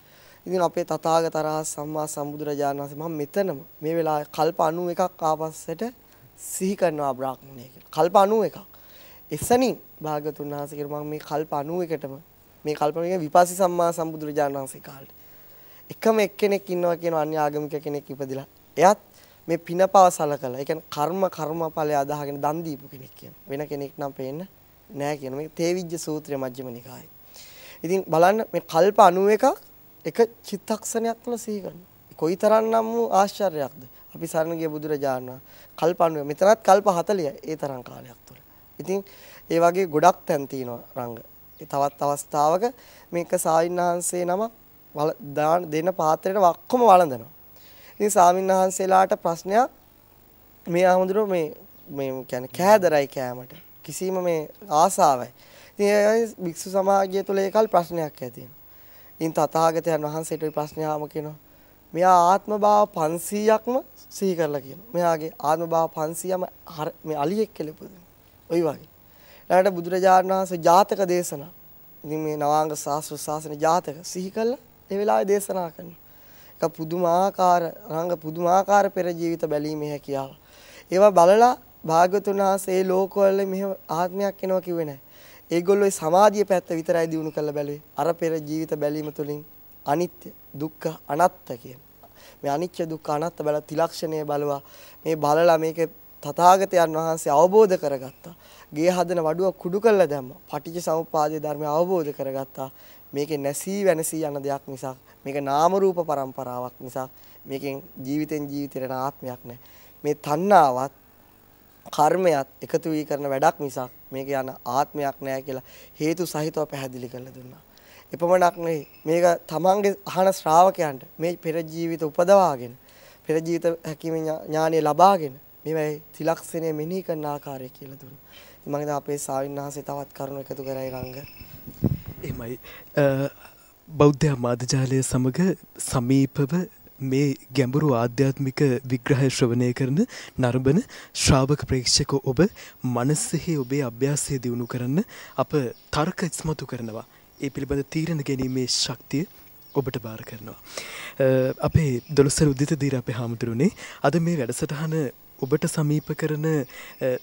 Speaker 2: ඉතින් අපේ තථාගතරහ සම්මා සම්බුදුරජාණන් වහන්සේ මම මෙතනම මේ වෙලාවේ කල්ප 91ක් ආපස්සට සිහි කරනවා බ්‍රාහ්මණය කියලා. කල්ප 91ක්. එසනින් භාගතුන් වහන්සේ කියන මම මේ කල්ප 91ටම මේ කල්පණයේ විපස්සී සම්මා සම්බුදුරජාණන් වහන්සේ කාලේ එකම එක්කෙනෙක් ඉන්නවා කියන අන්‍ය ආගමික කෙනෙක් ඉපදිලා. එයත් මේ පිනපව සලකලා. ඒ කියන්නේ කර්ම කර්මඵලය අදහගෙන දන් දීපු කෙනෙක් කියන. වෙන කෙනෙක් නම් පේන්න නෑ කියන මේ තේවිජ්ජ සූත්‍රය මජ්ක්‍ධිම නිකායේ. ඉතින් බලන්න මේ කල්ප 91ක් එක චිත්තක්ෂණයක් තුළ සිහි කරනවා. කොයිතරම්නම් වූ ආශ්චර්යයක්ද. අපි සරණ ගිය බුදුරජාණන් කල්ප 90 මෙතනත් කල්ප 40යි ඒ තරම් කාලයක් තුළ. ඉතින් ඒ වගේ ගොඩක් තැන් තියෙනවා රංග. තවත් අවස්ථාවක මේක සාවින්හන්සේ නම දෙන පාත්‍රයට වක්කොම වළඳනවා. ඉතින් සාමින්හන්සේලාට ප්‍රශ්නයක් මේ ආමුදුර මේ මේ කියන්නේ කෑදරයි කෑමට. කිසිම මේ ආසාවයි. ඉතින් ඒ භික්ෂු සමාජය තුළ ඒකල් ප්‍රශ්නයක් ඇති වෙනවා. ඉතින් තථාගතයන් වහන්සේට ওই ප්‍රශ්නය ආම කියනවා. මෙයා ආත්ම භාව 500ක්ම සිහි කරලා කියනවා. මෙයාගේ ආත්ම භාව 500ම මේ අලියෙක් කියලා ඉපදුනේ. ওই වගේ. ඊළඟට බුදුරජාණන් වහන්සේ ජාතක දේශනා. ඉතින් මේ නවාංග සාස්ත්‍ර ශාසන ජාතක සිහි කළා ඒ වෙලාවේ දේශනා කරනවා. ඒක පුදුමාකාර රංග පුදුමාකාර පෙර ජීවිත බැලීමේ හැකියාව. ඒවා බලලා භාග්‍යතුන් වහන්සේ ඒ ලෝකවල මෙහෙම ආත්මයක් එනවා කිව්වේ නැහැ. ඒගොල්ලෝ ඒ සමාධිය පැත්ත විතරයි දිනු කරලා බැලුවේ. අර පෙර ජීවිත බැලීම තුළින් අනිත්‍ය, දුක්ඛ, අනාත්ත කියන. මේ අනිත්‍ය දුක්ඛ අනාත්ත බල තිලක්ෂණය බලවා මේ බලලා මේක තථාගතයන් වහන්සේ අවබෝධ කරගත්තා. ගේ හදන වඩුව කුඩු කළා දැම්මා. පටිච්ච සමුප්පාදයේ ධර්මය අවබෝධ කරගත්තා. මේකේ නැසී වෙනසී යන දෙයක් මිසක් මේක නාම රූප પરම්පරාවක් මිසක් මේකෙන් ජීවිතෙන් ජීවිතේට ආත්මයක් නැහැ. මේ තණ්හාවත් කර්මයක් එකතු වී කරන වැඩක් මිසක් මේක යන ආත්මයක් නෑ කියලා හේතු සහිතව පැහැදිලි කරලා දුන්නා. එපමණක් නෙවෙයි මේක තමන්ගේ අහන ශ්‍රාවකයන්ට මේ පෙර ජීවිත උපදවාගෙන පෙර ජීවිත හැකීමේ ඥානය ලබාගෙන මේවයි තිලක්ෂණය මෙනෙහි කරන ආකාරය කියලා දුන්නා. මම හිතා අපේ සාවින්හන්සේ තවත් කරුණු එකතු කරයි රංග.
Speaker 1: එහෙමයි. බෞද්ධ මාධ්‍යාලය සමග සමීපව මේ ගැඹුරු ආධ්‍යාත්මික විග්‍රහය ශ්‍රවණය කරන නරඹන ශ්‍රාවක ප්‍රේක්ෂක ඔබ මනසෙහි ඔබේ අභ්‍යාසය දියුණු කරන්න අප තර්ක ඉස්මතු කරනවා. ඒ පිළිබඳ තීරණ ගැනීමේ ශක්තිය ඔබට බාර කරනවා. අපේ දොළොස්සර උදිත දීර අපේ හාමුදුරුවනේ අද මේ වැඩසටහන ඔබට සමීප කරන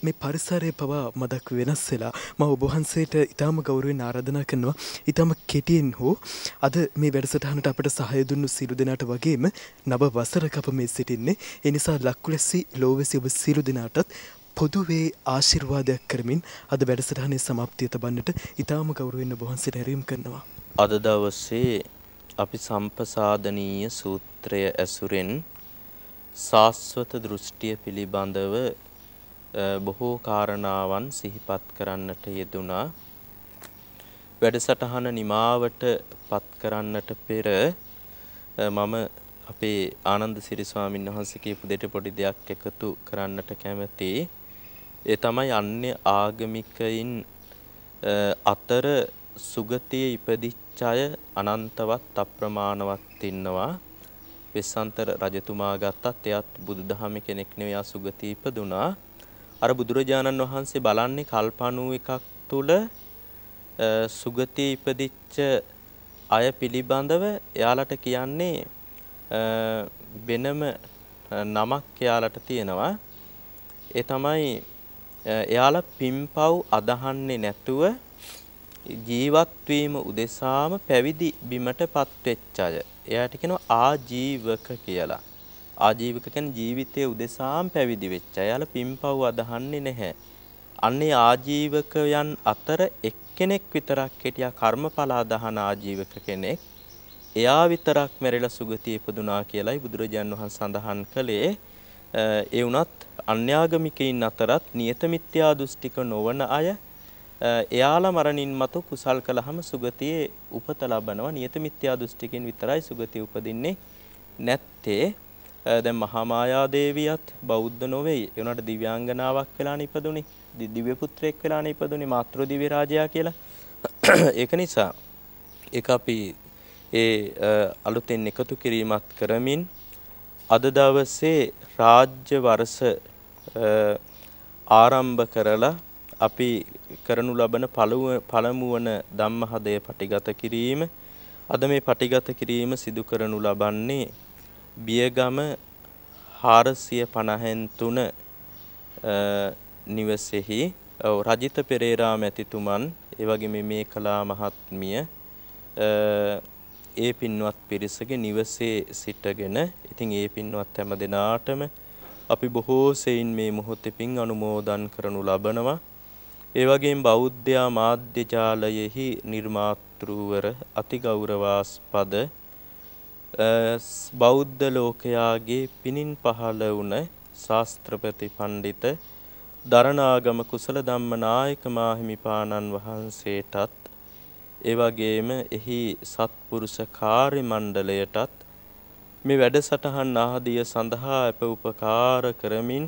Speaker 1: මේ පරිසරය පවා මදක් වෙනස් වෙලා ම ඔබහන්සේට ඉතාම ගෞරුවෙන් ආරධනා කරනවා ඉතාම කෙටියෙන් හෝ අද මේ වැඩසටහනට අපට සහයදුන්නු සිරු දෙනාට වගේම නව වසර කප මේ සිටින්නේ එනිසා ලක්කුලෙස්සි ලෝවෙසි ඔබ සිරු දෙනාටත් පොදුවේ ආශිර්වාදයක් කරමින් අද වැඩසටහනේ සමාප්තිය තබන්නට ඉතාම ගෞරුවෙන් ඔබහන්සේට හැරීම් කරනවා.
Speaker 3: අද දවසේ අපි සම්පසාධනීය සූත්‍රය ඇසුරෙන් සාස්වත දෘෂ්ටිය පිළිබඳව බොහෝ කාරණාවන් සිහිපත් කරන්නට යෙදුනා. වැඩසටහන නිමාවට පත් කරන්නට පෙර මම අපේ ආනන්ද සිරි ස්වාමීන් වහන්සේ කියපු දෙට පොඩි දෙයක් එකතු කරන්නට කැමතියි. ඒ තමයි අන්‍ය ආගමිකයින් අතර සුගතියේ ඉපදිච්ච අය අනන්තවත් අප්‍රමාණවත් ඉන්නවා. වෙස්සන්තර රජතුමා ගත්තත් එයත් බුදුදහමේ කෙනෙක් නෙවෙයි අසුගති ඉපදුනා. අර බුදුරජාණන් වහන්සේ බලන්නේ කල්ප එකක් තුල සුගති ඉපදිච්ච අය පිළිබඳව එයාලට කියන්නේ වෙනම නමක් එයාලට තියෙනවා. ඒ තමයි එයාලා පිම්පව් අදහන්නේ නැතුව ජීවත් වීම උදෙසාම පැවිදි බිමටපත් වෙච්ච අය. එයාට කියනවා ආජීවක කියලා. ආජීවක කියන්නේ ජීවිතයේ උදෙසාම පැවිදි වෙච්ච අය. එයාලා පිම්පව් අදහන්නේ නැහැ. අන්නේ ආජීවකයන් අතර එක්කෙනෙක් විතරක් හිටියා කර්මඵල අදහන ආජීවක කෙනෙක්. එයා විතරක් මැරිලා සුගතිය ඉපදුනා කියලායි බුදුරජාන් වහන්සේ සඳහන් කළේ. ඒ වුණත් අන්‍යාගමිකයින් අතරත් නියත මිත්‍යා දෘෂ්ටික නොවන අය එයාලා මරණින් මතු කුසල් කළාම සුගතියේ උපත ලබනවා. නියත මිත්‍යා දෘෂ්ටිකෙන් විතරයි සුගතිය උපදින්නේ නැත්තේ. දැන් මහා මායා දේවියත් බෞද්ධ නොවේ. ඒ උනාට දිව්‍යාංගනාවක් වෙලානේ ඉපදුනේ. දිව්‍ය පුත්‍රයෙක් වෙලානේ ඉපදුනේ මාතෘ දිව්‍ය රාජයා කියලා. [CLEARS THROAT] ඒක නිසා ඒක අපි ඒ අලුතෙන් එකතු කිරීමත් කරමින් අද දවසේ රාජ්‍ය වර්ෂ ආරම්භ කරලා අපි කරනු ලබන පළමු වන ධම්මහදය පටිගත කිරීම අද මේ පටිගත කිරීම සිදු කරනු ලබන්නේ බියගම 450න් 3 නිවසේහි රජිත පෙරේරා මැතිතුමන් ඒ වගේම මේ කලා මහත්මිය ඒ පින්වත් පිරිසගේ නිවසේ සිටගෙන ඉතින් ඒ පින්වත් හැම දෙනාටම අපි බොහෝ සෙයින් මේ මොහොතේ පින් අනුමෝදන් කරනු ලබනවා. ඒ වගේම බෞද්ධ මාධ්‍ය ජාලයෙහි නිර්මාතෘවර අතිගෞරවාස්පද බෞද්ධ ලෝකයාගේ පිනින් පහළ වුණ ශාස්ත්‍රපති පඬිත දරණාගම කුසල ධම්ම නායක මාහිමිපාණන් වහන්සේටත් ඒ වගේම එහි සත්පුරුෂ කාර්ය මණ්ඩලයටත් මේ වැඩසටහන් ආදිය සඳහා අප උපකාර කරමින්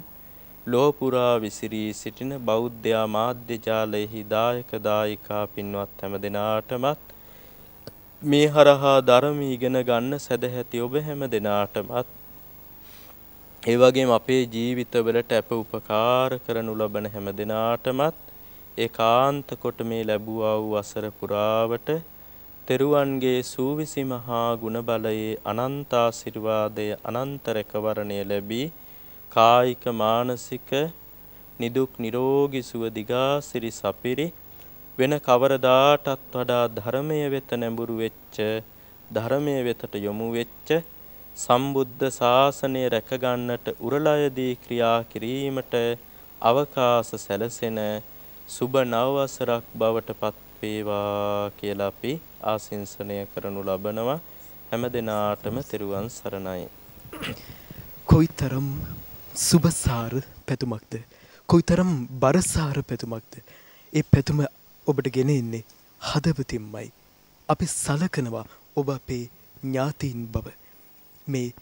Speaker 3: ලෝ පුරා විසිරී සිටින බෞද්ධ මාධ්‍ය ජාලයෙහි දායක දායිකා පින්වත් හැම දෙනාටමත් මේ හරහා ධර්ම ඉගෙන ගන්න සදැහැති ඔබ හැම දෙනාටමත් ඒ වගේම අපේ ජීවිතවලට අප උපකාර කරනු ලබන හැම දෙනාටමත් ඒකාන්ත කොට මේ ලැබුවා වූ අසර පුරාවට තෙරුවන්ගේ සූවිසි මහා ගුණ බලයේ අනන්ත ආශිර්වාදය අනන්ත රැකවරණය ලැබී කායික මානසික නිදුක් නිරෝගී සුව දිගාසිරි සපිරි වෙන කවරදාටත් වඩා ධර්මයේ වෙත නැඹුරු වෙච්ච ධර්මයේ වෙතට යොමු වෙච්ච සම්බුද්ධ ශාසනය රැක ගන්නට උරලයදී ක්‍රියා කිරීමට අවකාශ සැලසෙන සුබ නව වසරක් බවට පත් වේවා කියලා අපි ආශිංසනය කරනු ලබනවා. හැම දිනාටම තෙරුවන් සරණයි.
Speaker 1: කොයිතරම් සුබසාර පැතුමක්ද? කොයිතරම් බරසාර පැතුමක්ද? ඒ පැතුම ඔබට ගෙන එන්නේ හදවතින්මයි. අපි සලකනවා ඔබ අපේ ඥාතීන් බව. මේ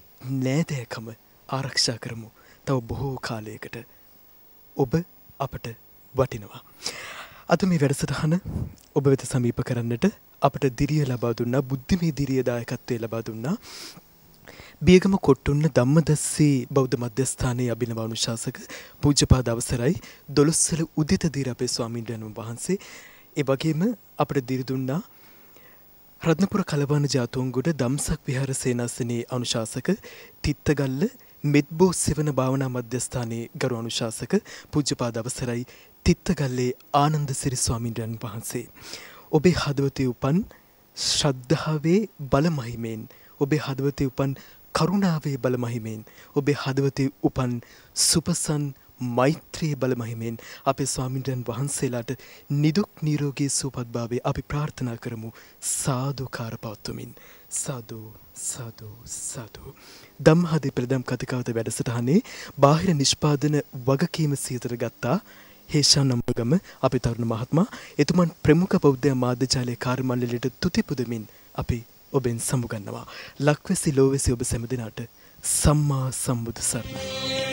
Speaker 1: නෑදෑකම ආරක්ෂා කරමු. තව බොහෝ කාලයකට ඔබ අපට වටිනවා. අද මේ වැඩසටහන ඔබ වෙත සමීප කරන්නට අපට දිරිය ලබා දුන්නා බුද්ධිමේ දිරිය දායකත්වය ලබා දුන්නා. බියගම කොට්ටුන්න ධම්මදස්සී බෞද්ධ මධ්‍යස්ථානයේ අභිනව අනුශාසක පූජ්‍යපාද අවසරයි දොළොස්සල උදිත දීර අපේ ස්වාමීන් වහන්සේ ඒ වගේම අපට දිරි දුන්නා රත්නපුර කලබාන ජාතුන්ගොඩ දම්සක් විහාර සේනාසනයේ අනුශාසක තිත්තගල්ල මෙත්බෝ සෙවන භාවනා මධ්‍යස්ථානයේ ගරු අනුශාසක පූජ්‍යපාද අවසරයි තිත්තගල්ලේ ආනන්ද සිරි ස්වාමින්ද්‍රයන් වහන්සේ. ඔබේ හදවතේ උපන් ශ්‍රද්ධාවේ බලමහිමෙන් ඔබේ හදවතේ උපන් කරුණාවේ බලමහිමෙන් ඔබේ හදවතේ උපන් සුපසන් මෛත්‍රී බලමහිමෙන් අපේ ස්වාමින්ද්‍රයන් වහන්සේලාට නිදුක් නිරෝගී සුවපත්භාවය අපි ප්‍රාර්ථනා කරමු. සාදුකාර පවත්වමින් සාදු සාදු සාදු. දම්හදි ප්‍රදම් කතිකාවත වැඩසටහනේ බාහිර නිෂ්පාදන වගකීම සියතර ගත්තා. හේෂා නම්බගම අපි තරුණ මහත්මා එතුමන් ප්‍රමුඛ බෞද්ධ මාධ්‍යජාලයේ කාර්යමණ්ඩලයට තුති පුදමින් අපි ඔබෙන් සමුගන්නවා. ලක්වැසි ලෝවැසි ඔබ සැමදිනාට සම්මා සම්බුදු සරණයි.